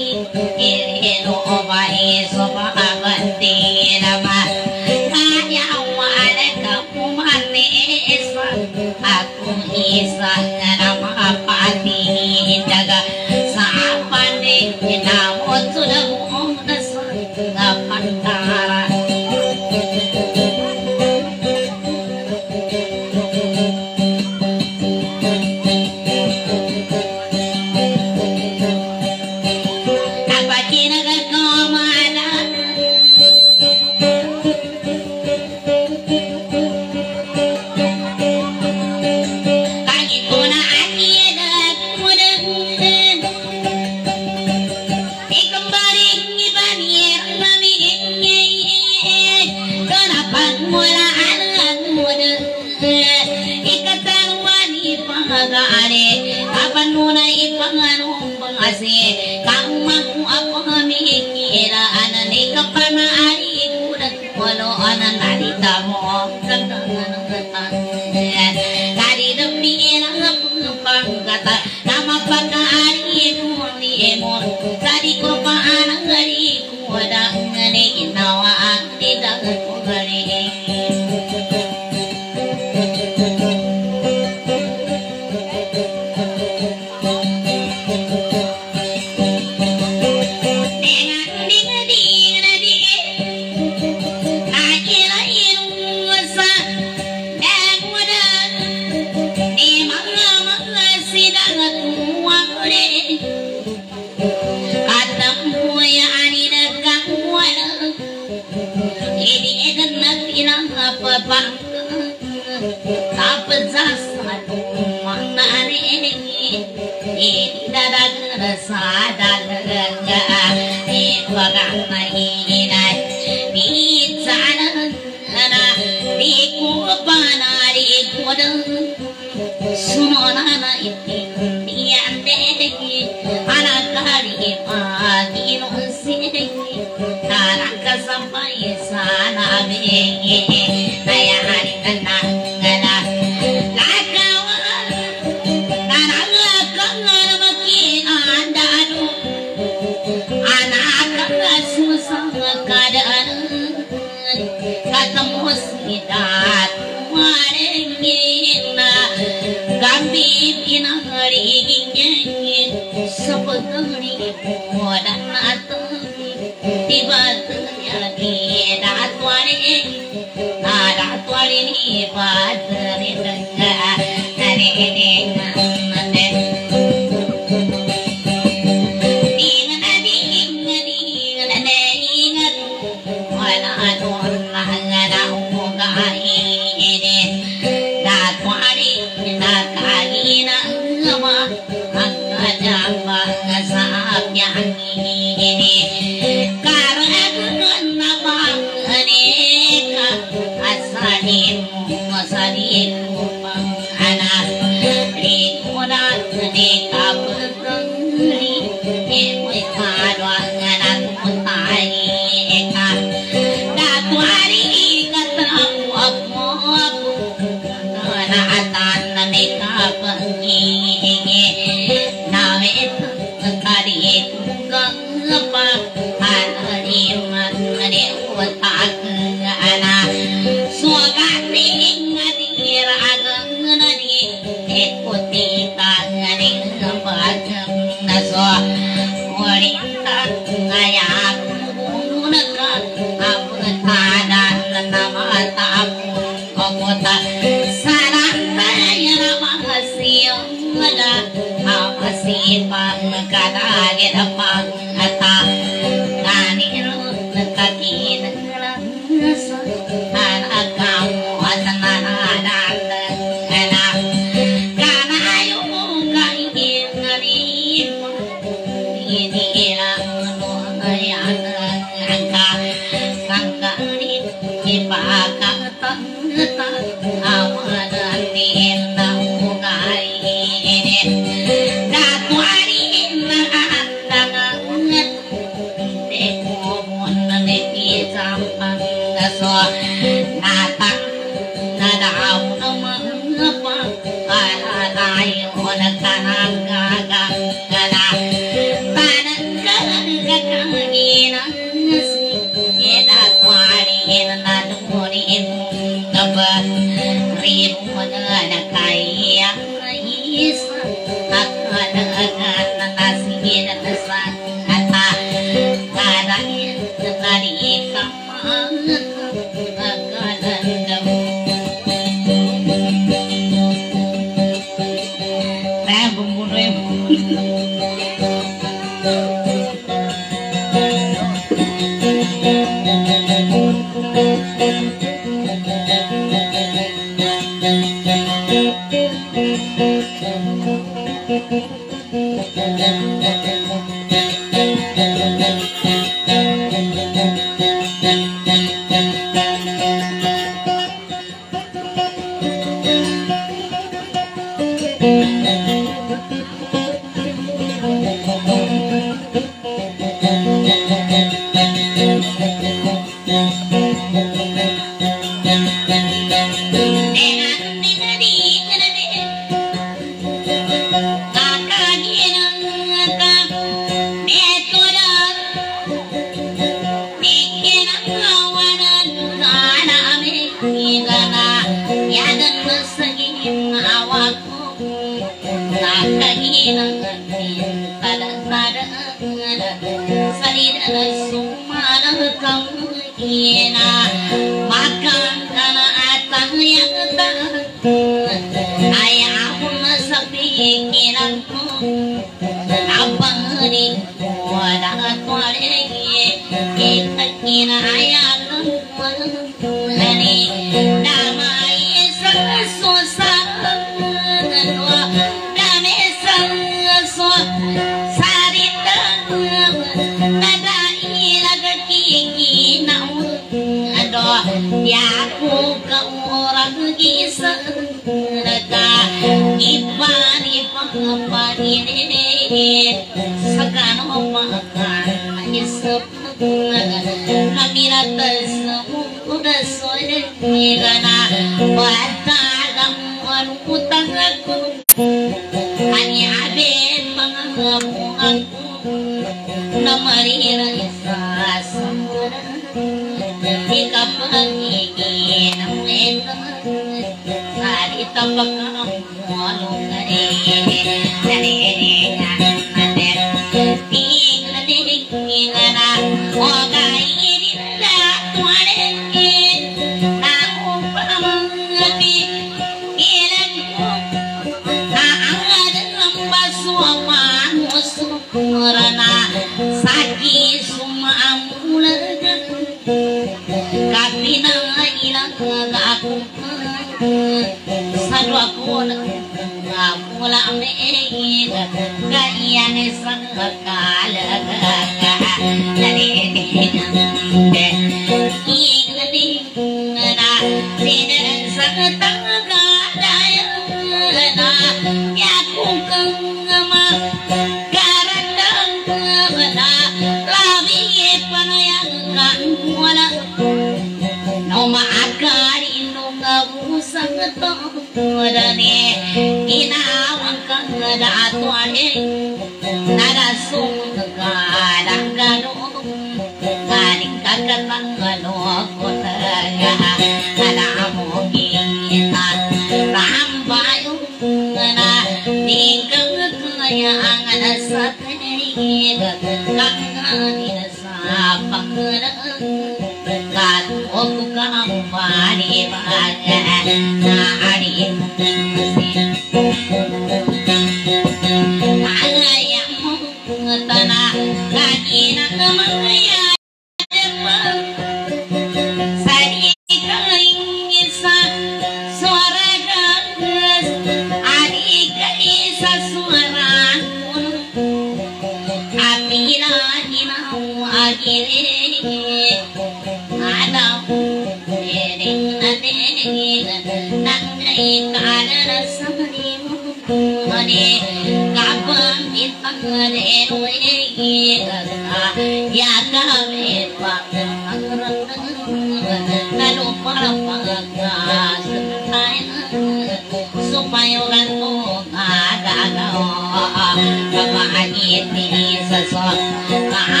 It is a song.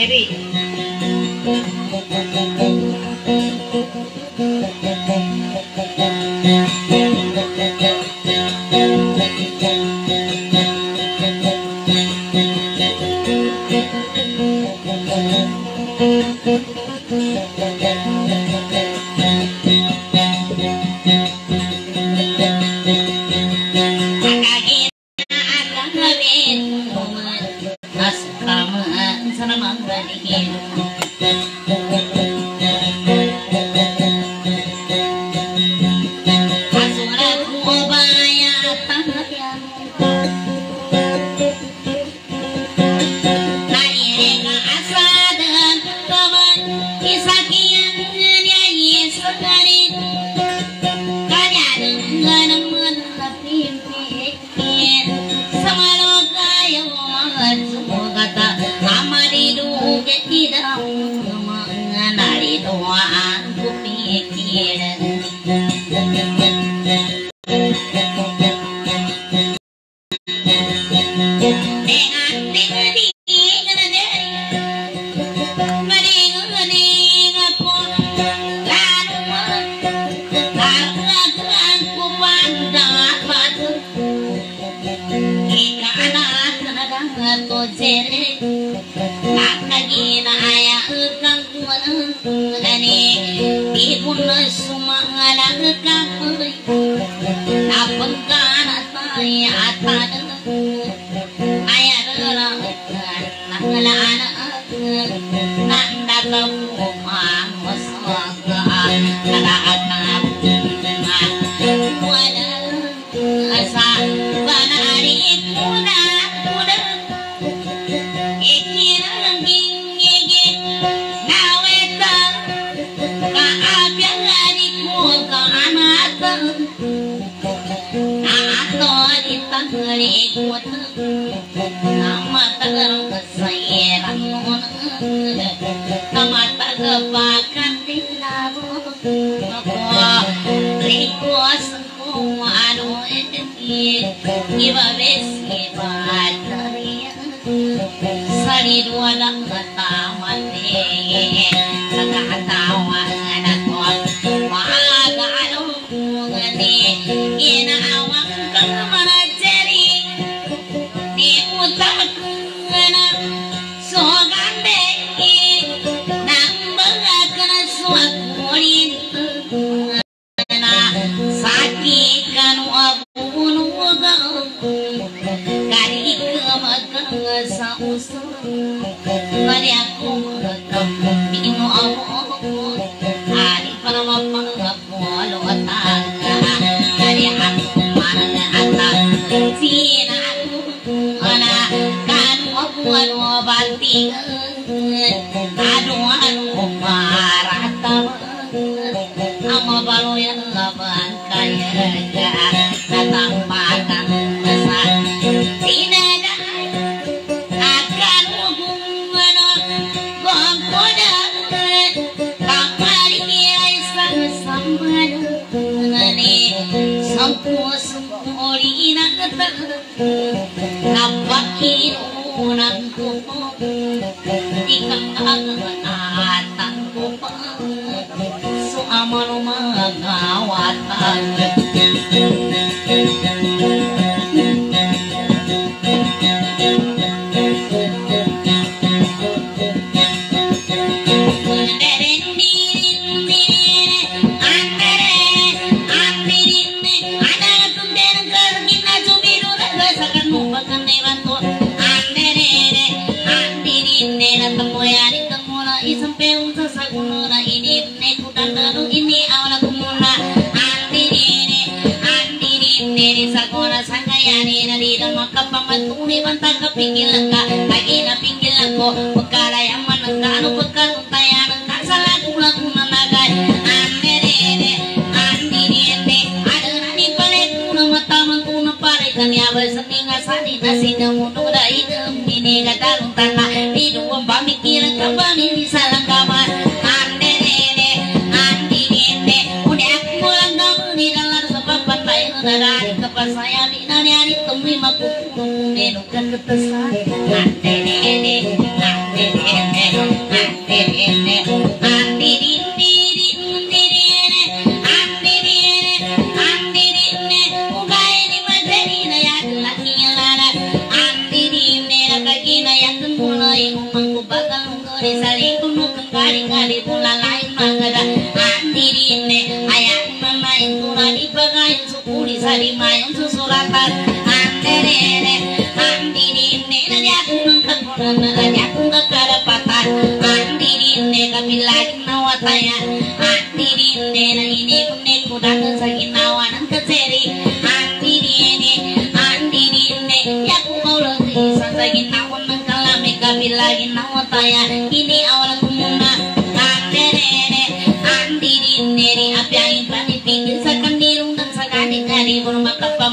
Negara diri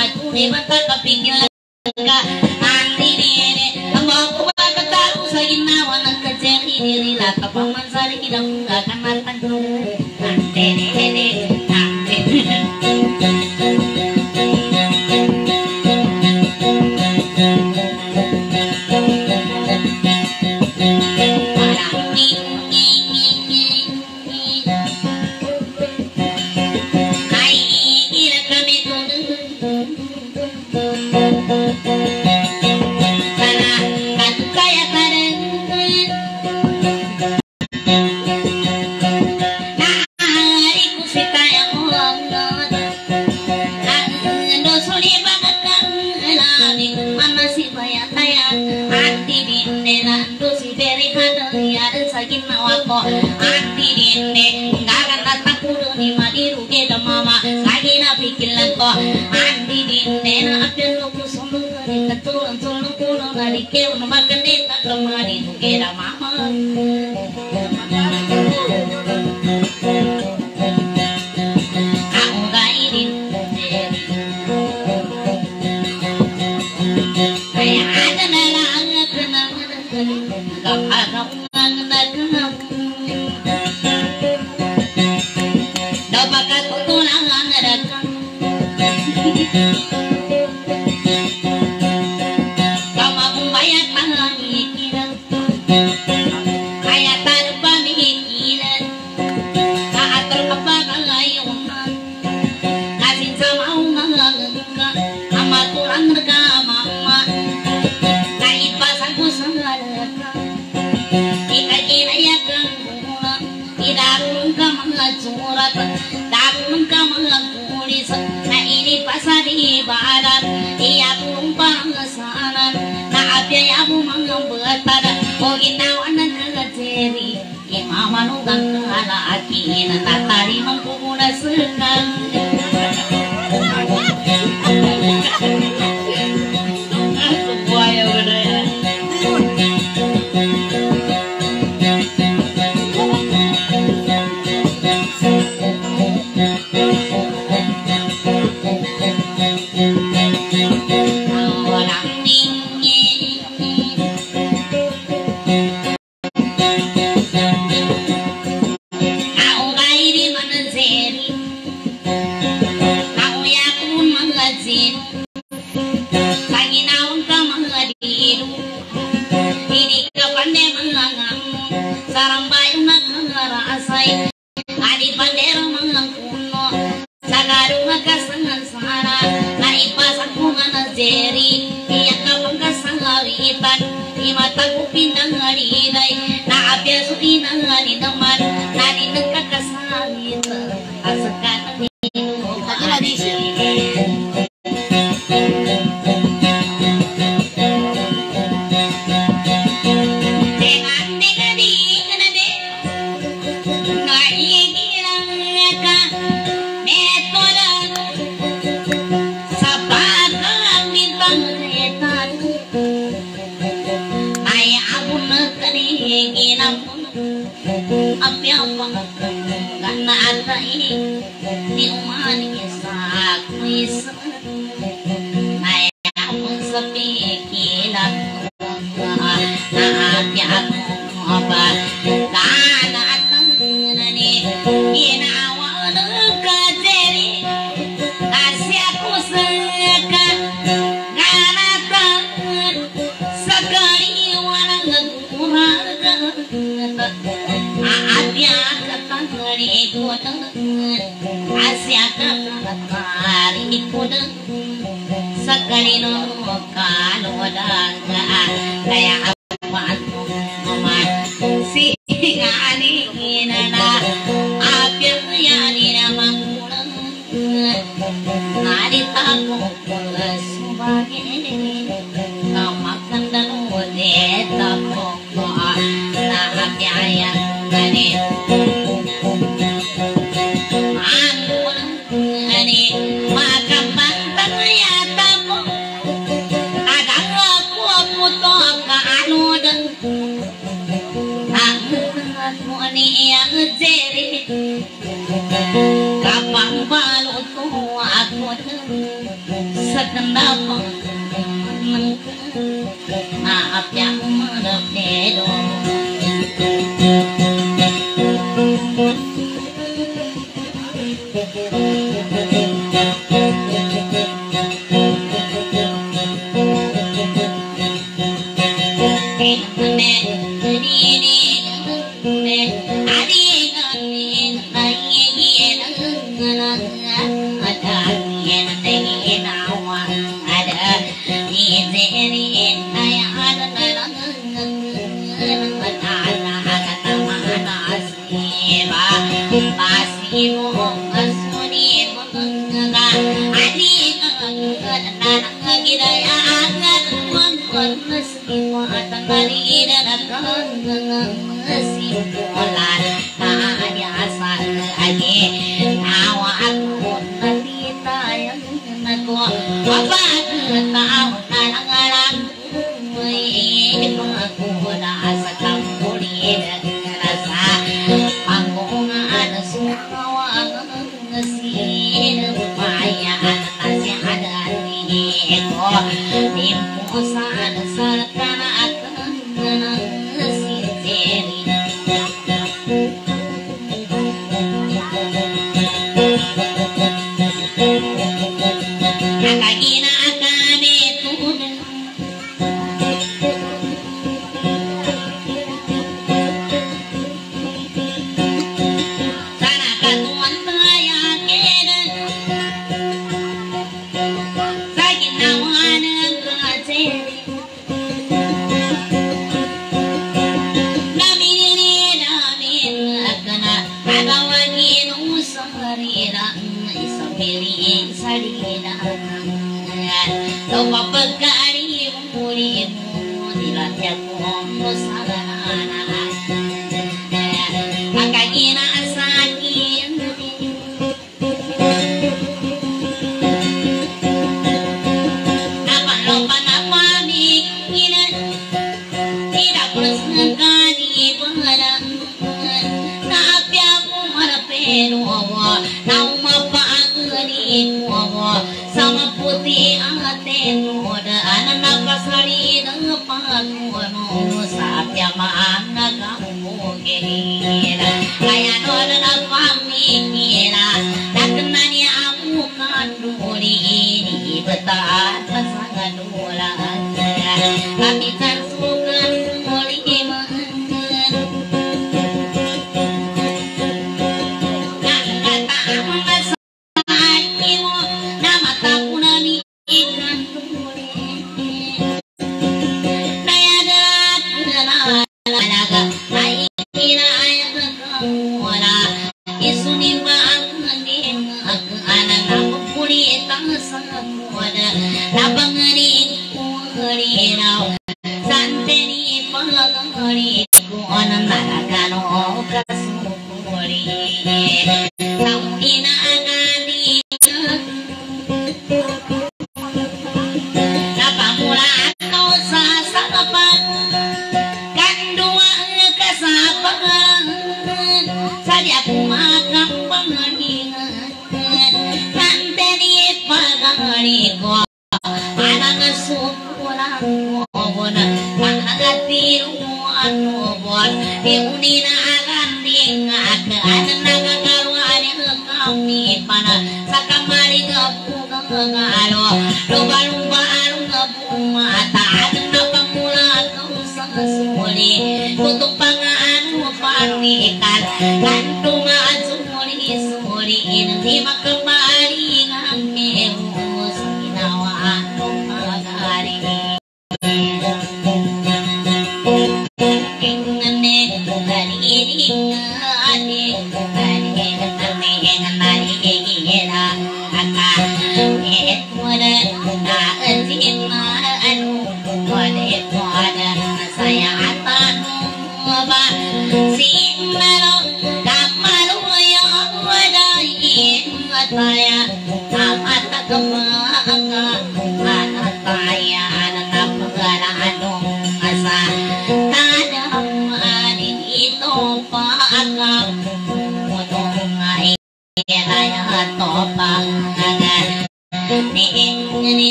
maturi batal papingyo ka nenek, dere amo kuba kataru sagina wanan kajeri diri la kapaman sari kidang ka kanal tanjung ante nenek,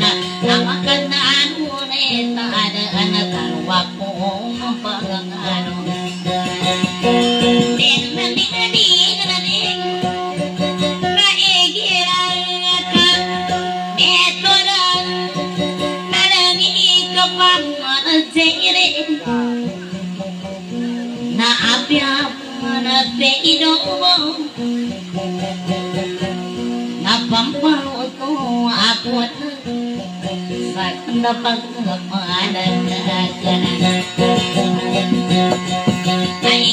na namakan na ano na ita ada anak karwa ko mapagang ano na din na din na Napagmamahalan na agad Ay,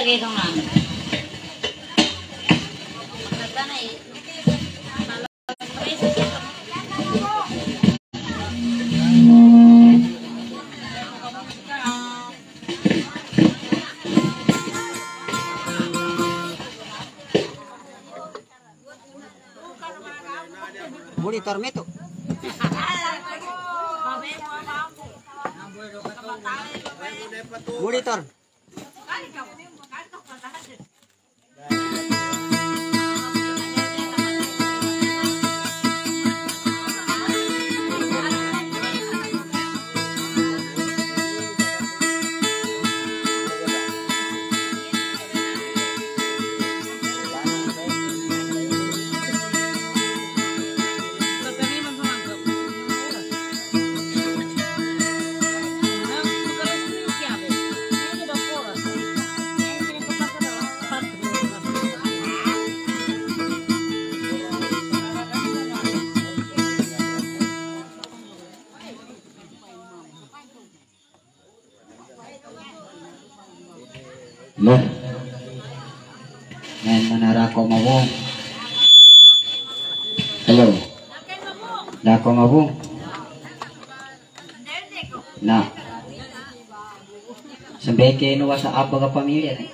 tagay ito nga. Sa ka pamilya na.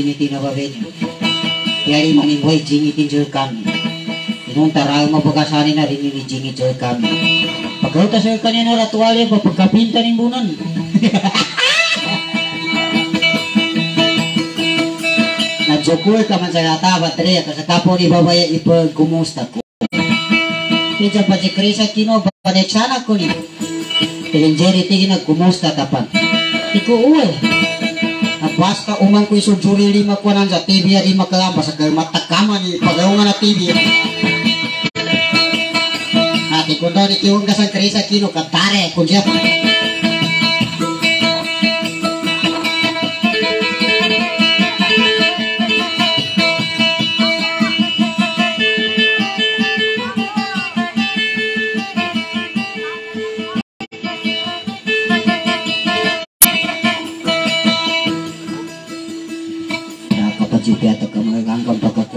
Ni tinababin kaya rin maningway jingitin sir kami inunta rayo mapagasanin na rin ni jingit sir kami pagkauta sir kanina ratuwali pa pagkapinta ng bunan Nagsukul ka man sa yata baterya kasi kapo ni babaya ipagkumusta ko. Kaya pa si Chris at Kino, banek sana ko ni. Kaya Jerry tigi nagkumusta tapan. Iko uwe. At basta umang ko isunsuri lima kuanan sa tibia di makalamba sa matakaman ni pagaungan na TV. At ikundo ni kiwang kasang krisa kino katare kung siya.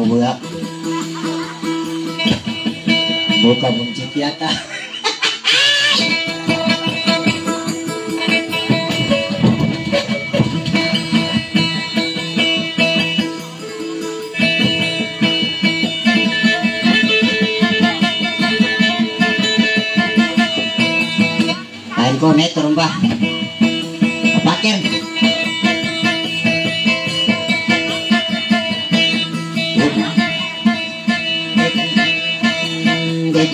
Pagkakubuya. Buka mong sipiata. Kain ko, net, turun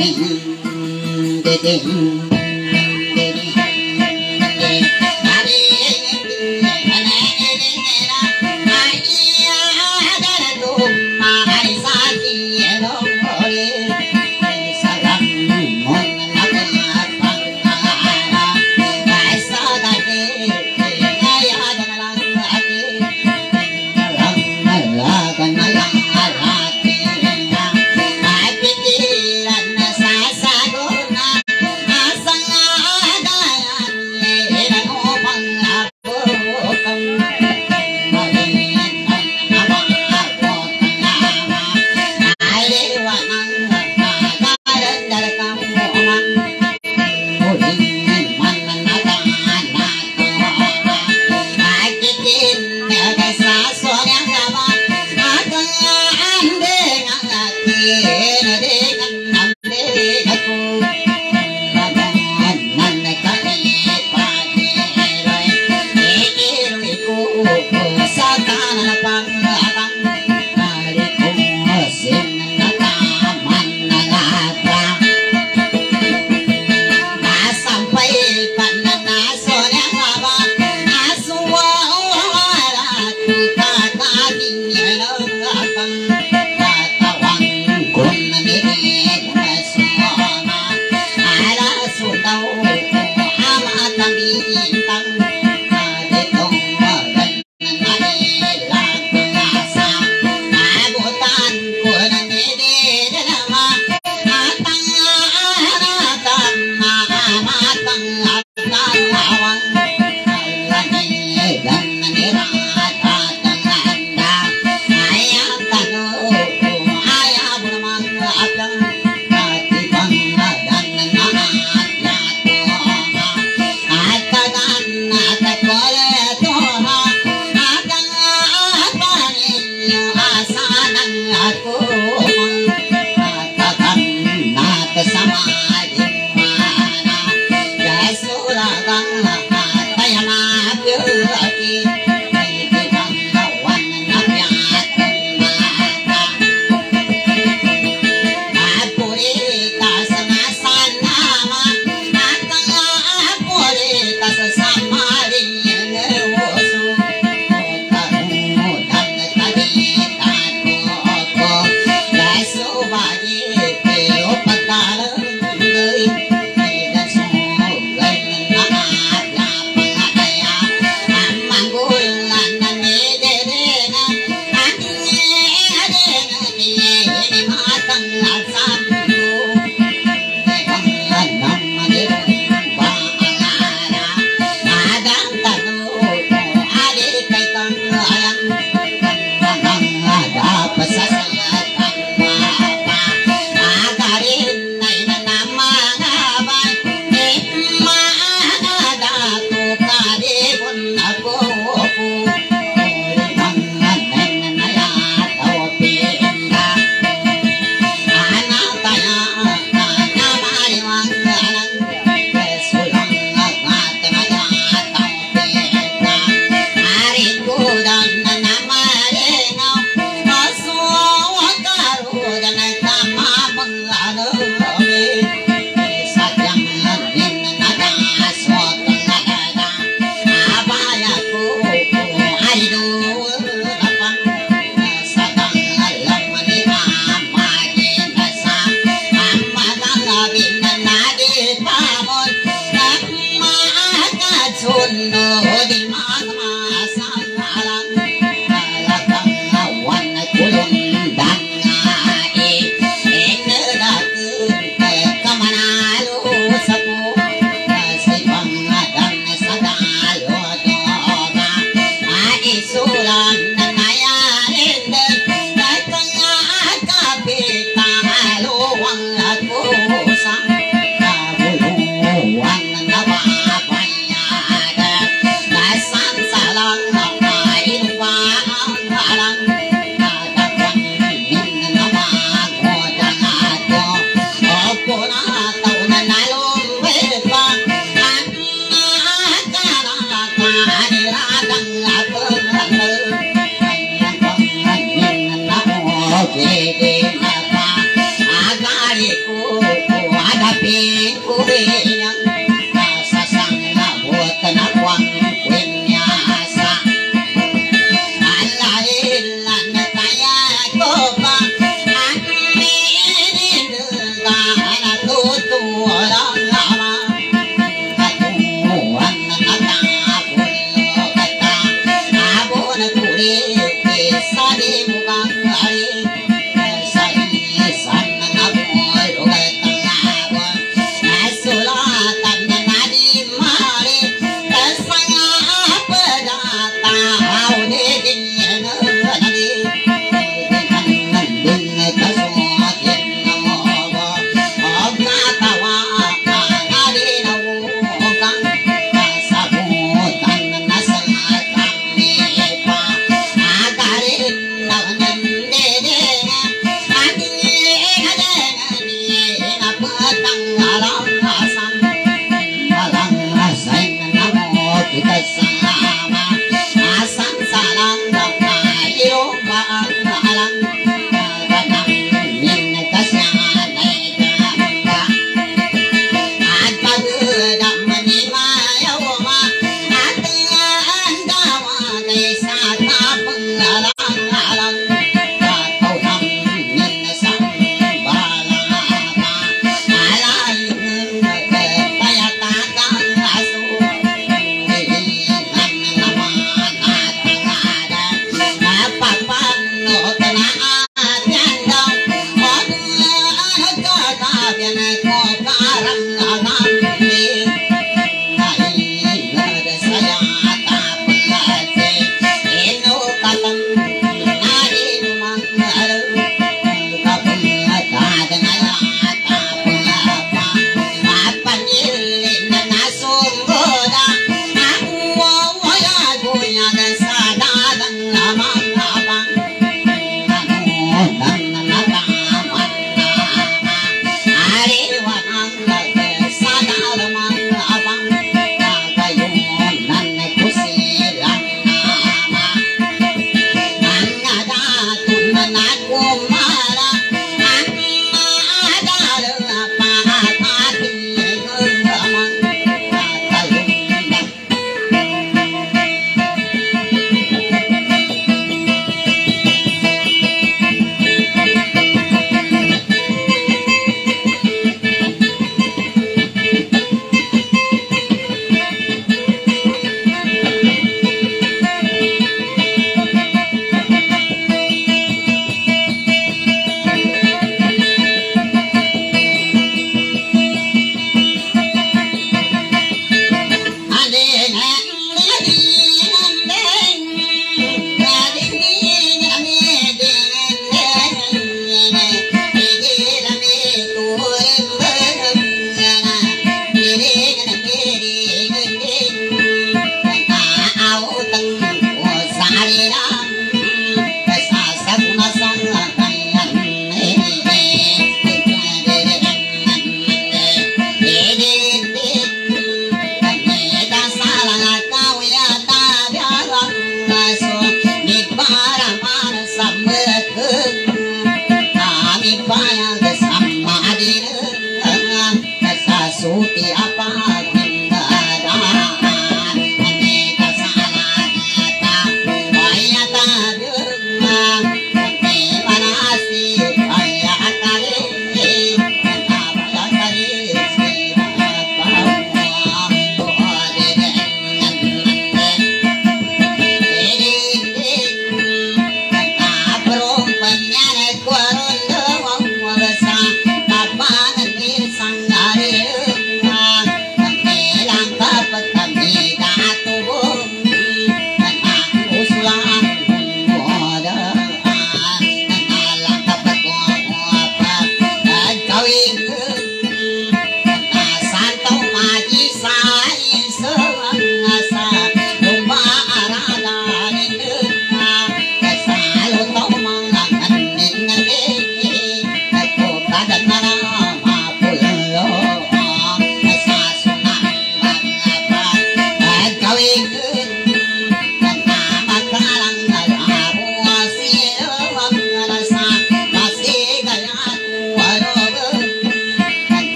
ba? Papakin. Kurang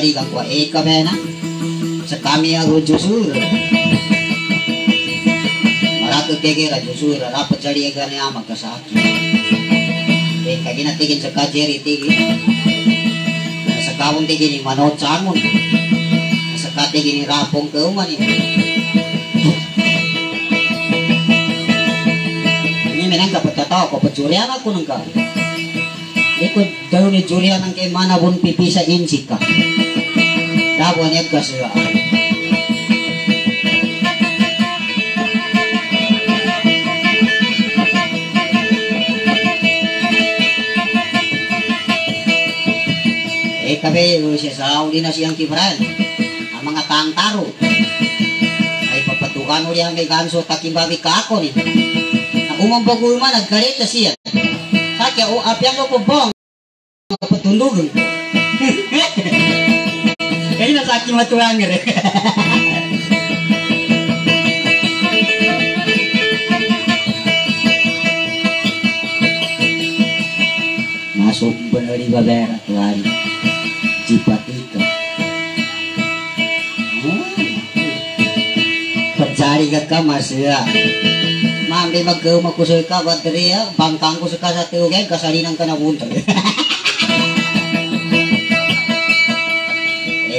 puna kasariga kwa eka bena sakami aru jusur maraka kegera jusur rapa eka gina tigin tigi tigi ni gini ini menang dapat kata ko pecurian aku nengka ikut daw ni Julian ang kay manabon pipi sa insi ka dawa niya kasira eh kabe siya sa uli na siyang kibran ang mga tangtaro ay papatukan uli ang may ganso takimbabi ka ako ni. Umambag man nagkarita siya O apyan mo po bong patundog. Kaya na sa akin matulang rin. Masuk benar di babera tuan. Jipat itu. Pencari ke kamar ya. Mandi magkaw makusoy ka baterya, bangkang ko sa kasa tiugay, kasalinan ka na bunta.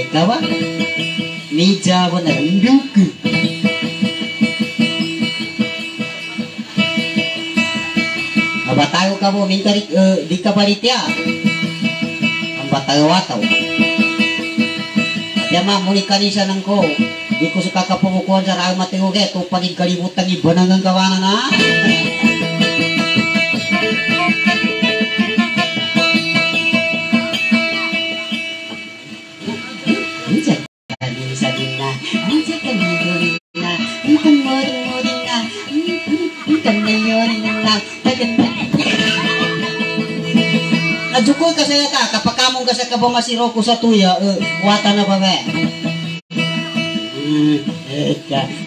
Ikaw ba? Meja ba na nduk? Abatayo ka mo, mingkari, uh, di ka balitya. Ang batayo ataw. Kaya ma, muli kanisa nang ko. Di ko sa kakapungukuhan sa rahang matingo kaya ito panigkalimutan iba nang ang gawanan na. Najukoy kasi ka kapag kamong kasi kabong masiro ko sa tuya, uh, wata na ba ba? Hmm, eka.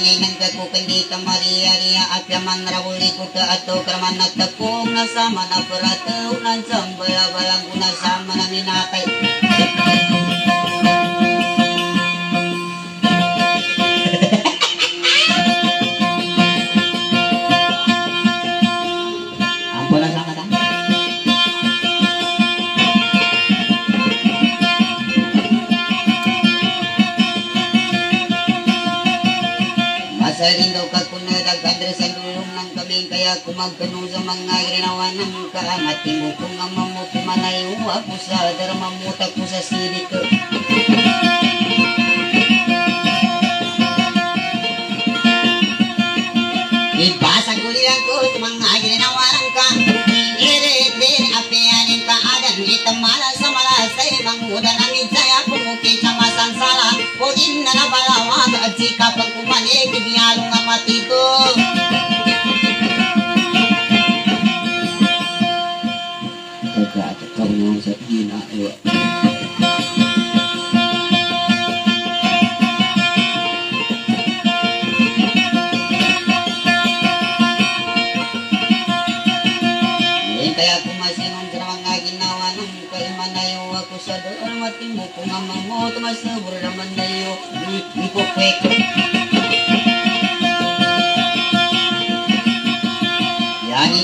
Nililingay ng ku kendita Maria ria apya man rawuli ku ta ato kraman nagtakong nasama na Masaling daw ka kung nadagandra sa dulong ng kaming kaya kumagkano sa mga ginawa ng kaamat mo kung ang mamuti manayo ako sa daramamuta ko sa silit ko. Ibasa ko nilang ko sa mga ginawa ng ka Ibiyalong ang matito Taga at kaunang sa ina. eh. Ngayon kaya kumasinon sa mga ginawa ng kaimanayo ako sa doon Matimbo kung na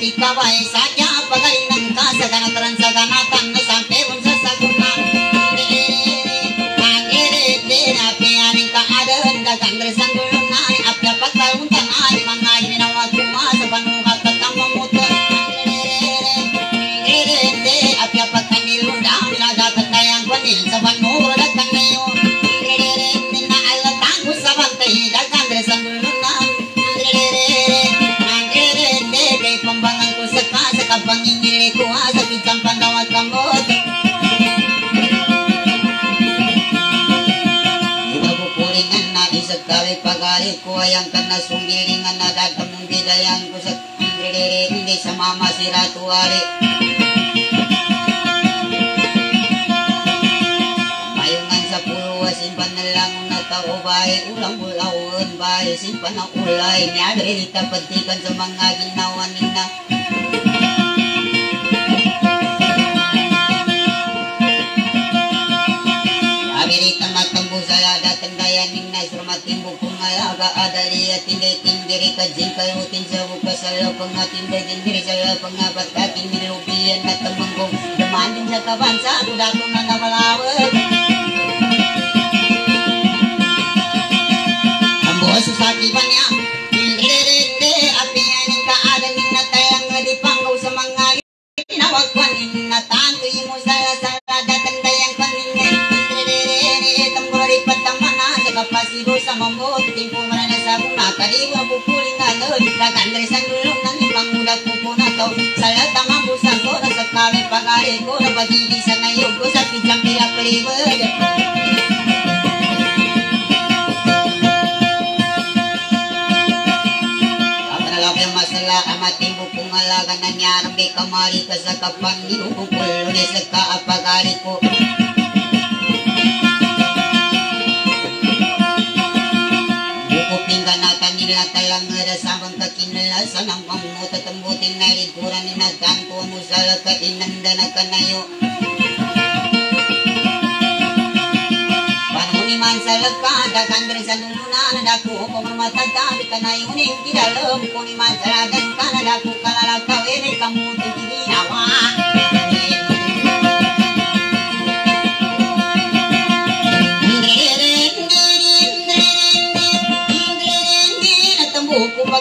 kajipati kaway Ibabupulingan na isag kaway pagali ko ayang ka na sunggilingan na dagamong bidayan ko sa indrere hindi sa mama sira tuwari. Mayungan sa pulo simpan na lang na tao bahay ulang ulawan bahay simpan niya rita patikan sa mga ginawa nina. Amerika saya datang daya ning nas rumating bukong alaga adali at hindi tindiri ka jing kalutin sa buka sa lapang ating bagin diri sa lapang abat kating nilubiyan na tamanggong dumanding sa kabansa kudato na nawalawag ang buwas sa sakiban niya hindi api ang kaadan na tayang di panggaw sa mga Tinawag ko na tanto mo sa sala datang dayang paninay sa Timpo mana na sa kung nakaliwa pupuling na to Kagandre sa dulong ng limang mulat po po na to Salat ang mabusan ko na sa kami pagari ko Na pag-ibisa na yung ko sa pidyang pinapalibad Kapanalaki ang masala amating bukong alaga na niyarang may kamari ka sa pulo ni sa ko. Bukupin ka nila talang narasamang kakinalasan ang mamuta tambutin na likuran ni nagkanto mo sa kainanda na kanayo. Panuni man sa lagkada kandre sa lulunan dako ko mamatagdami ka na yun yung kidalom ko ni man sa lagan ka na dako kalalagkawin ay kamuti ginawa. Natambuko pagkawanay sa mga kadanan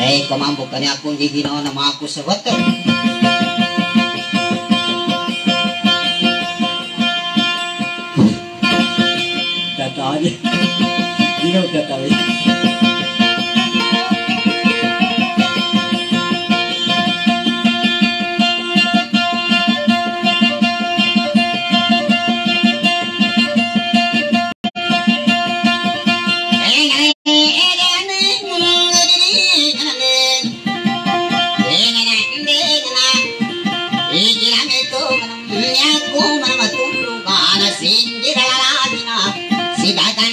Eh, kamambok ka niya akong giginawa na mga ako sa. Ini udah tahu.